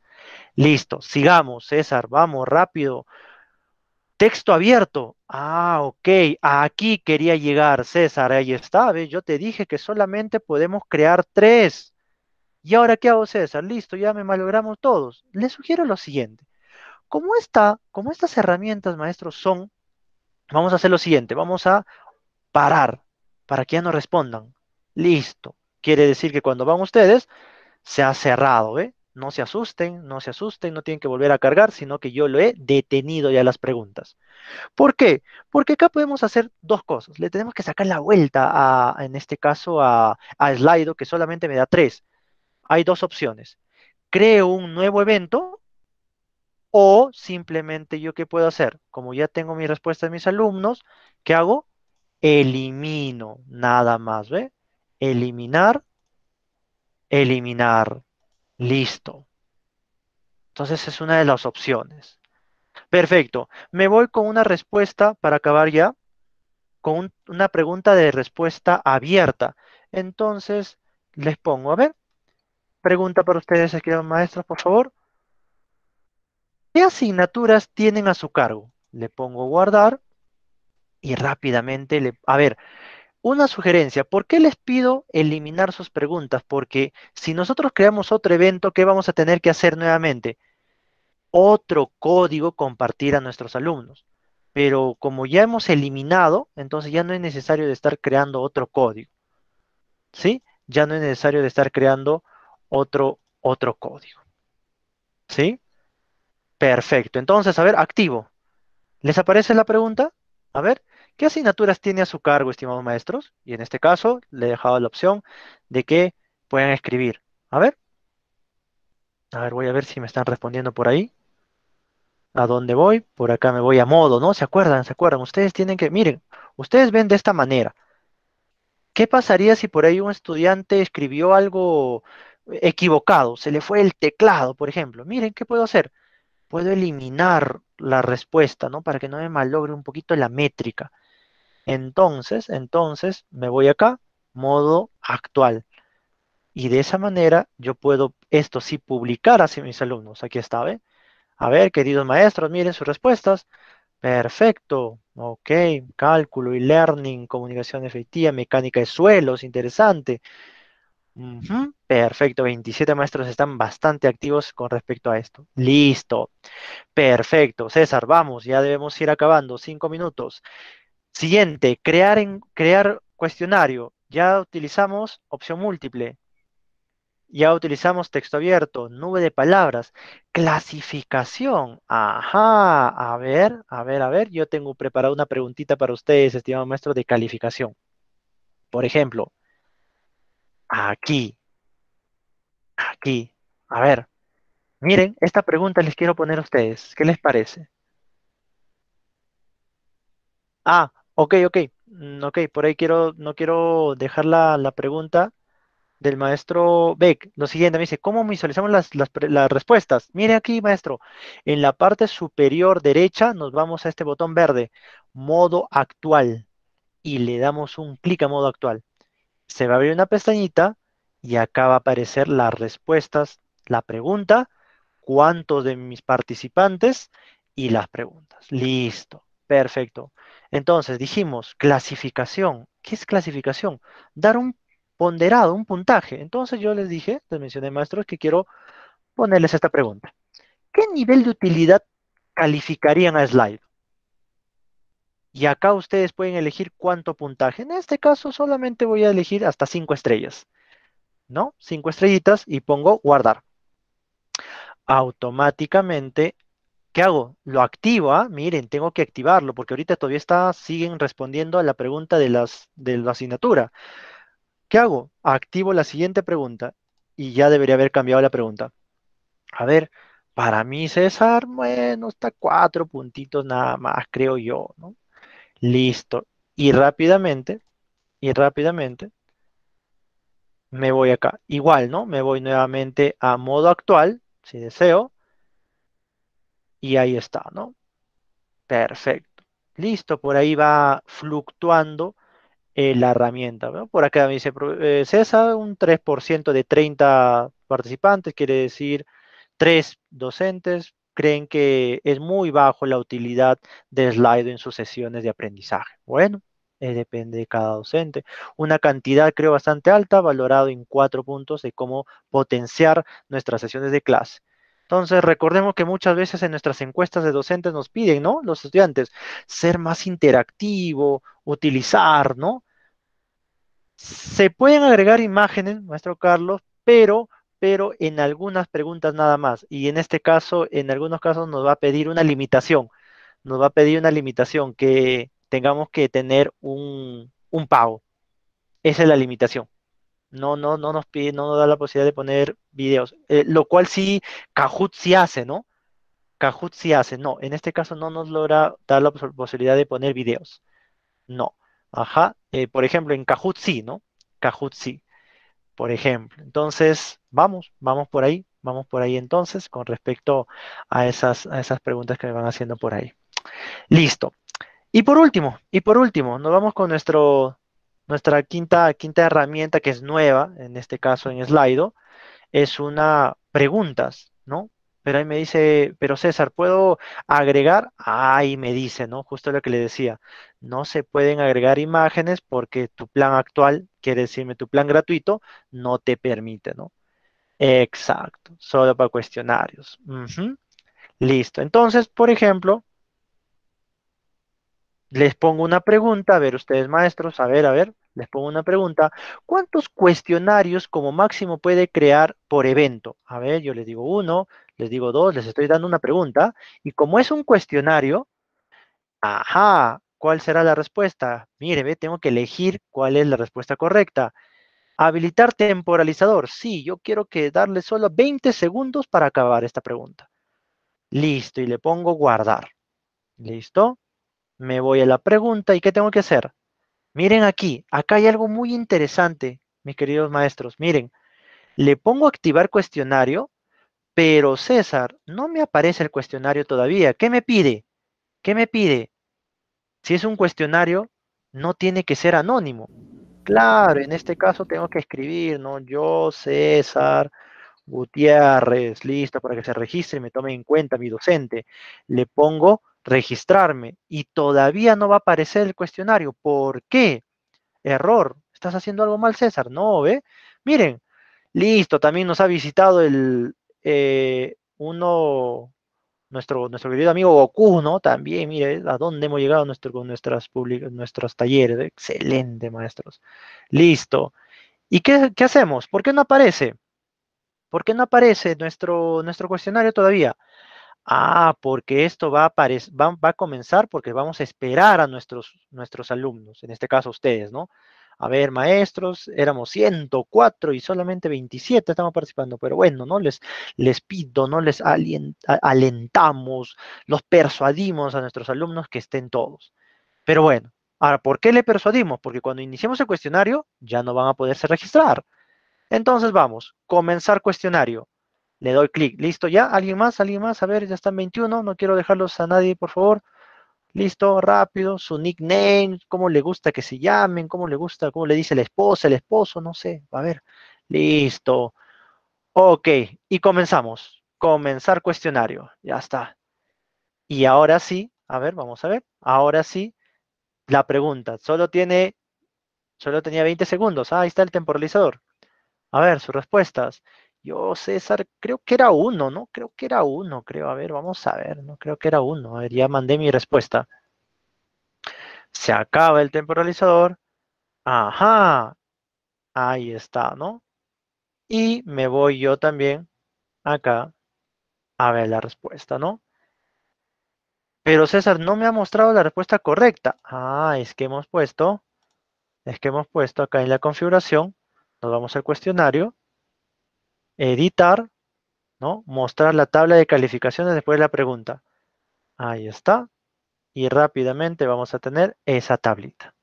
Speaker 1: Listo, sigamos, César, vamos rápido. Texto abierto. Ah, ok, aquí quería llegar, César, ahí está. Yo te dije que solamente podemos crear tres. ¿Y ahora qué hago, César? Listo, ya me malogramos todos. Les sugiero lo siguiente. Como, esta, como estas herramientas, maestros, son, vamos a hacer lo siguiente, vamos a parar para que ya no respondan. Listo. Quiere decir que cuando van ustedes, se ha cerrado, ¿ve? No se asusten, no se asusten, no tienen que volver a cargar, sino que yo lo he detenido ya las preguntas. ¿Por qué? Porque acá podemos hacer dos cosas. Le tenemos que sacar la vuelta, a, en este caso, a, a Slido, que solamente me da tres. Hay dos opciones. Creo un nuevo evento o simplemente yo qué puedo hacer. Como ya tengo mi respuesta de mis alumnos, ¿qué hago? Elimino, nada más, ¿ve? Eliminar, eliminar. Listo. Entonces es una de las opciones. Perfecto. Me voy con una respuesta para acabar ya, con una pregunta de respuesta abierta. Entonces les pongo, a ver, pregunta para ustedes, queridos maestros, por favor. ¿Qué asignaturas tienen a su cargo? Le pongo guardar y rápidamente le... A ver, una sugerencia, ¿por qué les pido eliminar sus preguntas? Porque si nosotros creamos otro evento, ¿qué vamos a tener que hacer nuevamente? Otro código compartir a nuestros alumnos. Pero como ya hemos eliminado, entonces ya no es necesario de estar creando otro código. ¿Sí? Ya no es necesario de estar creando otro, otro código. ¿Sí? Perfecto. Entonces, a ver, activo. ¿Les aparece la pregunta? A ver, ¿qué asignaturas tiene a su cargo, estimados maestros? Y en este caso, le he dejado la opción de que puedan escribir. A ver. A ver, voy a ver si me están respondiendo por ahí. ¿A dónde voy? Por acá me voy a modo, ¿no? ¿Se acuerdan? ¿Se acuerdan? Ustedes tienen que, miren, ustedes ven de esta manera. ¿Qué pasaría si por ahí un estudiante escribió algo equivocado? Se le fue el teclado, por ejemplo. Miren, ¿qué puedo hacer? Puedo eliminar la respuesta, ¿no? Para que no me malogre un poquito la métrica. Entonces, entonces me voy acá, modo actual. Y de esa manera yo puedo, esto sí, publicar hacia mis alumnos. Aquí está, ¿ve? A ver, queridos maestros, miren sus respuestas. Perfecto. Ok, cálculo y learning, comunicación efectiva, mecánica de suelos, interesante. Perfecto, 27 maestros están bastante activos con respecto a esto. Listo. Perfecto. César, vamos, ya debemos ir acabando. Cinco minutos. Siguiente, crear, crear cuestionario. Ya utilizamos opción múltiple. Ya utilizamos texto abierto, nube de palabras, clasificación. Ajá, a ver, a ver, a ver. Yo tengo preparada una preguntita para ustedes, estimado maestro, de calificación. Por ejemplo, Aquí. Aquí. A ver. Miren, esta pregunta les quiero poner a ustedes. ¿Qué les parece? Ah, ok, ok. Mm, ok, por ahí quiero, no quiero dejar la, pregunta del maestro Beck. Lo siguiente, me dice, ¿cómo visualizamos las, las respuestas? Mire aquí, maestro. En la parte superior derecha nos vamos a este botón verde, modo actual. Y le damos un clic a modo actual se va a abrir una pestañita y acá va a aparecer las respuestas, la pregunta, cuántos de mis participantes y las preguntas. Listo, perfecto. Entonces dijimos clasificación. ¿Qué es clasificación? Dar un ponderado, un puntaje. Entonces yo les dije, les mencioné maestros, que quiero ponerles esta pregunta. ¿Qué nivel de utilidad calificarían a Slide? Y acá ustedes pueden elegir cuánto puntaje. En este caso solamente voy a elegir hasta cinco estrellas. ¿No? Cinco estrellitas y pongo guardar. Automáticamente, ¿Qué hago? Lo activo, ¿ah? Miren, tengo que activarlo porque ahorita todavía está, siguen respondiendo a la pregunta de, las, de la asignatura. ¿Qué hago? Activo la siguiente pregunta y ya debería haber cambiado la pregunta. A ver, para mí, César, bueno, está cuatro puntitos nada más, creo yo, ¿no? Listo. Y rápidamente, y rápidamente, me voy acá. Igual, ¿no? Me voy nuevamente a modo actual, si deseo. Y ahí está, ¿no? Perfecto. Listo, por ahí va fluctuando eh, la herramienta. Por acá me dice eh, César, un 3% de 30 participantes, quiere decir 3 docentes creen que es muy bajo la utilidad de Slido en sus sesiones de aprendizaje. Bueno, eh, depende de cada docente. Una cantidad creo bastante alta, valorado en cuatro puntos de cómo potenciar nuestras sesiones de clase. Entonces, recordemos que muchas veces en nuestras encuestas de docentes nos piden, ¿no? Los estudiantes, ser más interactivo, utilizar, ¿no? Se pueden agregar imágenes, maestro Carlos, pero, pero en algunas preguntas nada más. Y en este caso, en algunos casos nos va a pedir una limitación. Nos va a pedir una limitación que tengamos que tener un, pago. Esa es la limitación. No, no, no nos pide, no nos da la posibilidad de poner videos. Eh, lo cual sí, Kahoot sí hace, ¿no? Kahoot sí hace. No, en este caso no nos logra dar la posibilidad de poner videos. No. Ajá. Eh, por ejemplo, en Kahoot sí, ¿no? Kahoot sí. Por ejemplo. Entonces, vamos, vamos por ahí. Vamos por ahí entonces con respecto a esas, esas preguntas que me van haciendo por ahí. Listo. Y por último, y por último, nos vamos con nuestro, nuestra quinta, quinta herramienta que es nueva, en este caso en Slido, es una preguntas, ¿no? Pero ahí me dice, pero César, ¿puedo agregar? Ahí me dice, ¿no? Justo lo que le decía, no se pueden agregar imágenes porque tu plan actual, quiere decirme tu plan gratuito, no te permite, ¿no? Exacto, solo para cuestionarios. Listo. Entonces, por ejemplo, les pongo una pregunta, a ver ustedes maestros, a ver, a ver, les pongo una pregunta. ¿Cuántos cuestionarios como máximo puede crear por evento? A ver, yo les digo uno, les digo dos, les estoy dando una pregunta. Y como es un cuestionario, ajá, ¿cuál será la respuesta? Mire, ve, tengo que elegir cuál es la respuesta correcta. Habilitar temporalizador. Sí, yo quiero que darle solo 20 segundos para acabar esta pregunta. Listo, y le pongo guardar. ¿Listo? me voy a la pregunta y ¿qué tengo que hacer? Miren aquí, acá hay algo muy interesante, mis queridos maestros. Miren, le pongo activar cuestionario, pero César, no me aparece el cuestionario todavía. ¿Qué me pide? ¿Qué me pide? Si es un cuestionario, no tiene que ser anónimo. Claro, en este caso tengo que escribir, ¿no? Yo, César, Gutiérrez, listo, para que se registre y me tome en cuenta mi docente. Le pongo registrarme y todavía no va a aparecer el cuestionario. ¿Por qué? Error. ¿Estás haciendo algo mal, César? No, ¿ve? Miren, listo, también nos ha visitado el eh, uno, nuestro, nuestro querido amigo Goku, ¿no? También, mire, a dónde hemos llegado nuestro, con nuestras nuestros talleres. Excelente, maestros. Listo. ¿Y qué, qué, hacemos? ¿Por qué no aparece? ¿Por qué no aparece nuestro, nuestro cuestionario todavía? Ah, porque esto va a, va, va a comenzar porque vamos a esperar a nuestros, nuestros alumnos, en este caso ustedes, ¿no? A ver, maestros, éramos 104 y solamente 27 estamos participando, pero bueno, ¿no? Les, les pido, ¿no? Les alentamos, los persuadimos a nuestros alumnos que estén todos. Pero bueno, ahora, ¿por qué le persuadimos? Porque cuando iniciemos el cuestionario ya no van a poderse registrar. Entonces vamos, comenzar cuestionario. Le doy clic. ¿Listo ya? ¿Alguien más? ¿Alguien más? A ver, ya están 21. No quiero dejarlos a nadie, por favor. Listo, rápido. Su nickname, cómo le gusta que se llamen, cómo le gusta, cómo le dice la esposa, el esposo, no sé. A ver. Listo. Ok, y comenzamos. Comenzar cuestionario. Ya está. Y ahora sí, a ver, vamos a ver. Ahora sí, la pregunta. Solo tiene, solo tenía 20 segundos. Ah, ahí está el temporalizador. A ver, sus respuestas. Yo, César, creo que era uno, ¿no? Creo que era uno, creo. A ver, vamos a ver, ¿no? Creo que era uno. A ver, ya mandé mi respuesta. Se acaba el temporalizador. Ajá. Ahí está, ¿no? Y me voy yo también acá a ver la respuesta, ¿no? Pero César no me ha mostrado la respuesta correcta. Ah, es que hemos puesto, es que hemos puesto acá en la configuración, nos vamos al cuestionario, editar, ¿no? Mostrar la tabla de calificaciones después de la pregunta. Ahí está. Y rápidamente vamos a tener esa tablita.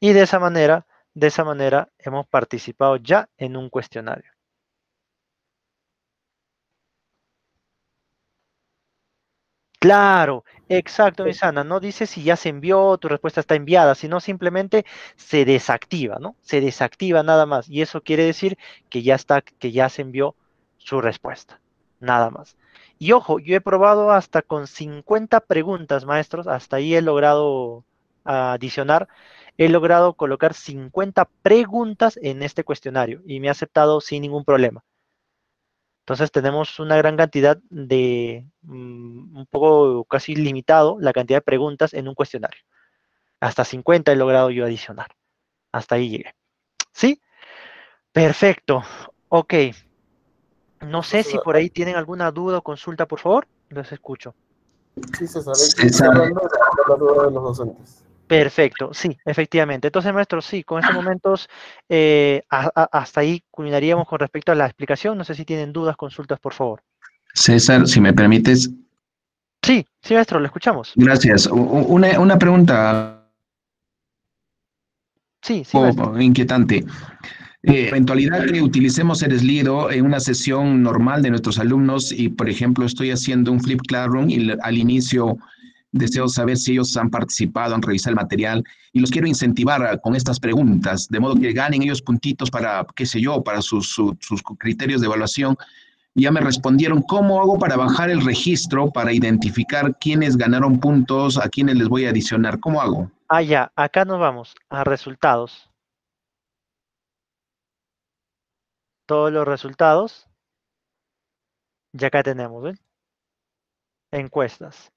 Speaker 1: Y de esa manera, de esa manera hemos participado ya en un cuestionario. Claro, exacto, Misana. No dice si ya se envió, tu respuesta está enviada, sino simplemente se desactiva, ¿no? Se desactiva nada más. Y eso quiere decir que ya está, que ya se envió su respuesta. Nada más. Y ojo, yo he probado hasta con 50 preguntas, maestros. Hasta ahí he logrado adicionar. He logrado colocar 50 preguntas en este cuestionario y me ha aceptado sin ningún problema. Entonces tenemos una gran cantidad de, mm, un poco casi limitado la cantidad de preguntas en un cuestionario. Hasta 50 he logrado yo adicionar. Hasta ahí llegué. ¿Sí? Perfecto. Ok. No sé si por ahí tienen alguna duda o consulta, por favor. Los escucho.
Speaker 3: Sí, César. César. La duda de los docentes.
Speaker 1: Perfecto, sí, efectivamente. Entonces, maestro, sí, con estos momentos, eh, hasta ahí culminaríamos con respecto a la explicación. No sé si tienen dudas, consultas, por favor.
Speaker 4: César, si me permites.
Speaker 1: Sí, sí, maestro, lo escuchamos.
Speaker 4: Gracias. Una, pregunta.
Speaker 1: Sí, sí.
Speaker 4: inquietante. Eh, eventualidad que utilicemos el Slido en una sesión normal de nuestros alumnos y, por ejemplo, estoy haciendo un flip classroom y al inicio Deseo saber si ellos han participado, han revisado el material y los quiero incentivar con estas preguntas, de modo que ganen ellos puntitos para, qué sé yo, para sus, criterios de evaluación. ya me respondieron, ¿cómo hago para bajar el registro, para identificar quiénes ganaron puntos, a quiénes les voy a adicionar? ¿Cómo hago?
Speaker 1: Ah, ya, acá nos vamos a resultados. Todos los resultados. Ya acá tenemos, ¿ven? Encuestas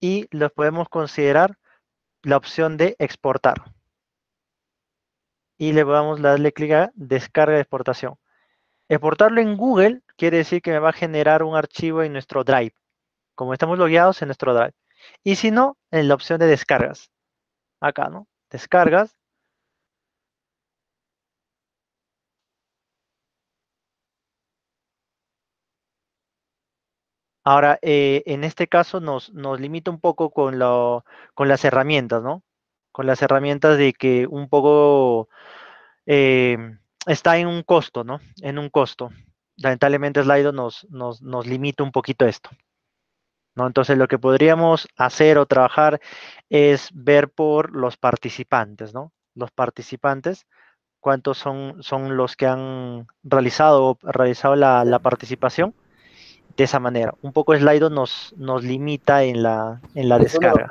Speaker 1: y los podemos considerar la opción de exportar. Y le vamos a darle clic a descarga de exportación. Exportarlo en Google quiere decir que me va a generar un archivo en nuestro Drive, como estamos logueados en nuestro Drive. Y si no, en la opción de descargas. Acá, ¿no? Descargas. Ahora, eh, en este caso nos, nos, limita un poco con, lo, con las herramientas, ¿no? Con las herramientas de que un poco eh, está en un costo, ¿no? En un costo. Lamentablemente Slido nos, nos, nos limita un poquito esto. ¿no? Entonces lo que podríamos hacer o trabajar es ver por los participantes, ¿no? Los participantes, cuántos son, son los que han realizado, realizado la, la participación de esa manera. Un poco Slido nos, nos limita en la, en la descarga.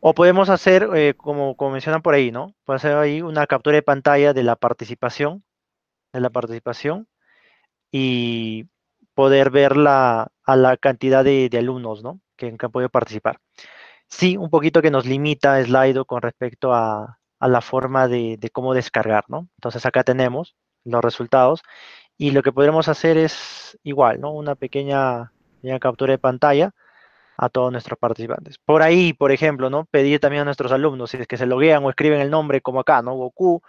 Speaker 1: o podemos hacer, eh, como, como, mencionan por ahí, ¿no? Puede hacer ahí una captura de pantalla de la participación, de la participación, y poder ver la, a la cantidad de, alumnos, ¿no? Que, han podido participar. Sí, un poquito que nos limita Slido con respecto a, a la forma de, de, cómo descargar, ¿no? Entonces acá tenemos los resultados y lo que podremos hacer es igual, ¿no? Una pequeña, captura de pantalla a todos nuestros participantes. Por ahí, por ejemplo, ¿no? Pedir también a nuestros alumnos, si es que se loguean o escriben el nombre como acá, ¿no? Goku,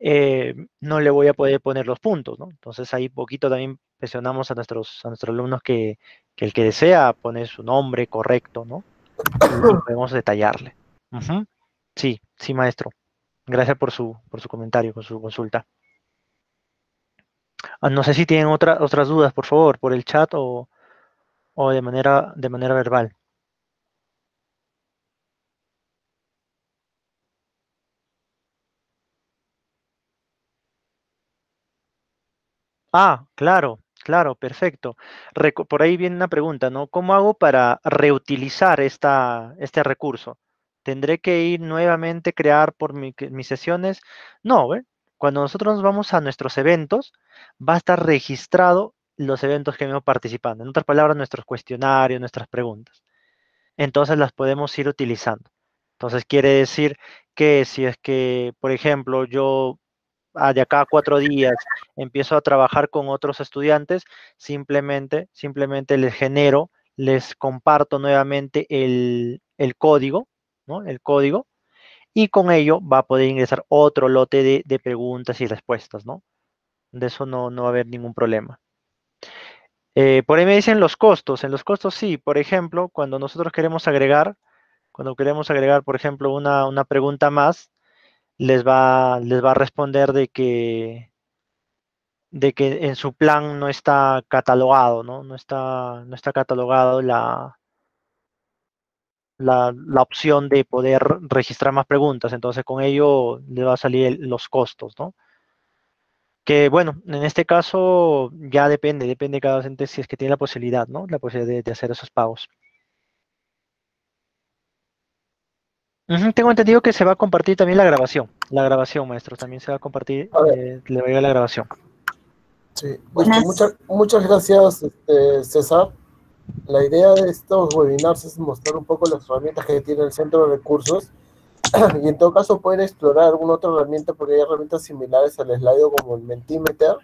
Speaker 1: eh, no le voy a poder poner los puntos, ¿no? Entonces ahí poquito también presionamos a nuestros, a nuestros alumnos que, el que desea poner su nombre correcto, ¿no? [coughs] podemos detallarle. Sí, sí, maestro. Gracias por su, por su comentario, por su consulta. Ah, no sé si tienen otras dudas, por favor, por el chat o, de, manera, de manera verbal. Ah, claro, claro, perfecto. por ahí viene una pregunta, ¿no? ¿Cómo hago para reutilizar esta, este recurso? ¿Tendré que ir nuevamente, crear por mis sesiones? No, ¿eh? Cuando nosotros nos vamos a nuestros eventos, va a estar registrado los eventos que hemos participado. En otras palabras, nuestros cuestionarios, nuestras preguntas. Entonces las podemos ir utilizando. Entonces quiere decir que si es que, por ejemplo, yo ah, de acá a cuatro días empiezo a trabajar con otros estudiantes, simplemente, simplemente les genero, les comparto nuevamente el, código, ¿no? El código, y con ello va a poder ingresar otro lote de, preguntas y respuestas, ¿no? De eso no, no va a haber ningún problema. Eh, por ahí me dicen los costos. En los costos sí, por ejemplo, cuando nosotros queremos agregar, cuando queremos agregar, por ejemplo, una, pregunta más, les va, les va a responder de que, de que en su plan no está catalogado, ¿no? No está, no está catalogado la, la, opción de poder registrar más preguntas. Entonces, con ello le va a salir los costos, ¿no? Que bueno, en este caso ya depende, depende de cada docente si es que tiene la posibilidad, ¿no? La posibilidad de, hacer esos pagos. tengo entendido que se va a compartir también la grabación. La grabación, maestro, también se va a compartir. Eh, le voy a la grabación.
Speaker 3: Sí, muchas, muchas gracias, este, César. La idea de estos webinars es mostrar un poco las herramientas que tiene el centro de recursos. [clears throat] Y en todo caso pueden explorar alguna otra herramienta porque hay herramientas similares al Slido como el Mentimeter,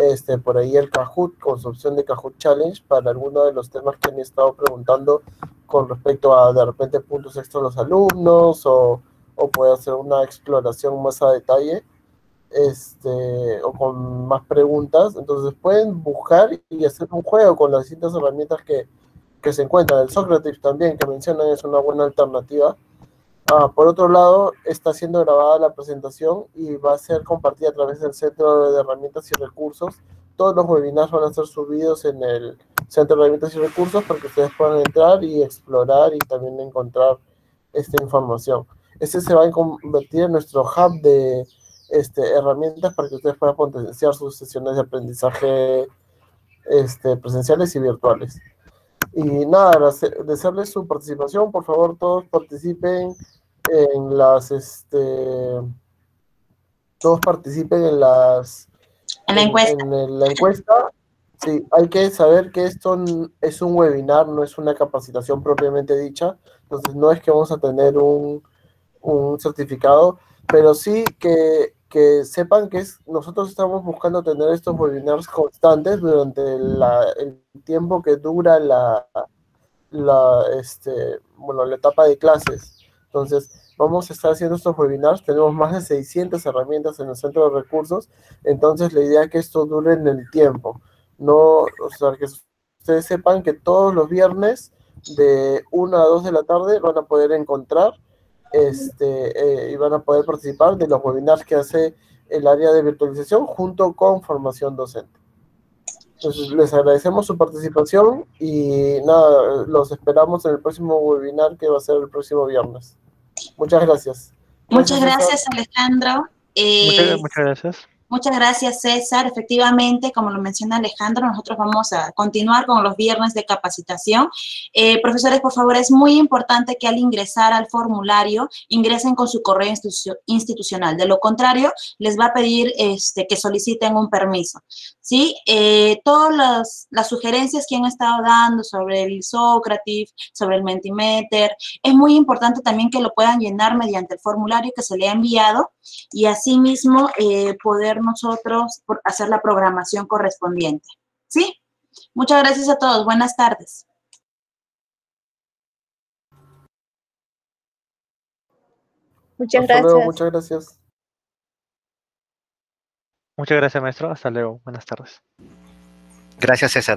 Speaker 3: este, por ahí el Kahoot con opción de Kahoot Challenge para algunos de los temas que han estado preguntando con respecto a de repente puntos extra los alumnos o, o puede hacer una exploración más a detalle este, o con más preguntas. Entonces pueden buscar y hacer un juego con las distintas herramientas que, que se encuentran. El Socrates también que mencionan es una buena alternativa Ah, por otro lado, está siendo grabada la presentación y va a ser compartida a través del Centro de Herramientas y Recursos. Todos los webinars van a ser subidos en el Centro de Herramientas y Recursos para que ustedes puedan entrar y explorar y también encontrar esta información. Este se va a convertir en nuestro hub de este, herramientas para que ustedes puedan potenciar sus sesiones de aprendizaje este, presenciales y virtuales. Y nada, desearles su participación, por favor todos participen en las, este, todos participen en las,
Speaker 2: en la encuesta.
Speaker 3: En, la encuesta. Sí, hay que saber que esto es un webinar, no es una capacitación propiamente dicha, entonces no es que vamos a tener un, un certificado, pero sí que, que sepan que es, nosotros estamos buscando tener estos webinars constantes durante la, el tiempo que dura la, la, este, bueno, la etapa de clases. Entonces, vamos a estar haciendo estos webinars. Tenemos más de 600 herramientas en el centro de recursos. Entonces, la idea es que esto dure en el tiempo. No, o sea, que ustedes sepan que todos los viernes de 1 a 2 de la tarde van a poder encontrar este, eh, y van a poder participar de los webinars que hace el área de virtualización junto con formación docente. Entonces, les agradecemos su participación y nada, los esperamos en el próximo webinar que va a ser el próximo viernes. Muchas gracias.
Speaker 2: Muchas gracias, Alejandro.
Speaker 1: Eh, muchas, gracias.
Speaker 2: Muchas gracias, César. Efectivamente, como lo menciona Alejandro, nosotros vamos a continuar con los viernes de capacitación. Eh, profesores, por favor, es muy importante que al ingresar al formulario ingresen con su correo institucional. De lo contrario, les va a pedir este, que soliciten un permiso. ¿sí? Eh, todas las, sugerencias que han estado dando sobre el Sócrates, sobre el Mentimeter, es muy importante también que lo puedan llenar mediante el formulario que se le ha enviado y asimismo eh, poder nosotros hacer la programación correspondiente. ¿Sí? Muchas gracias a todos. Buenas tardes.
Speaker 3: Muchas gracias. muchas gracias.
Speaker 1: Muchas gracias, maestro. Hasta luego. Buenas tardes.
Speaker 5: Gracias, César.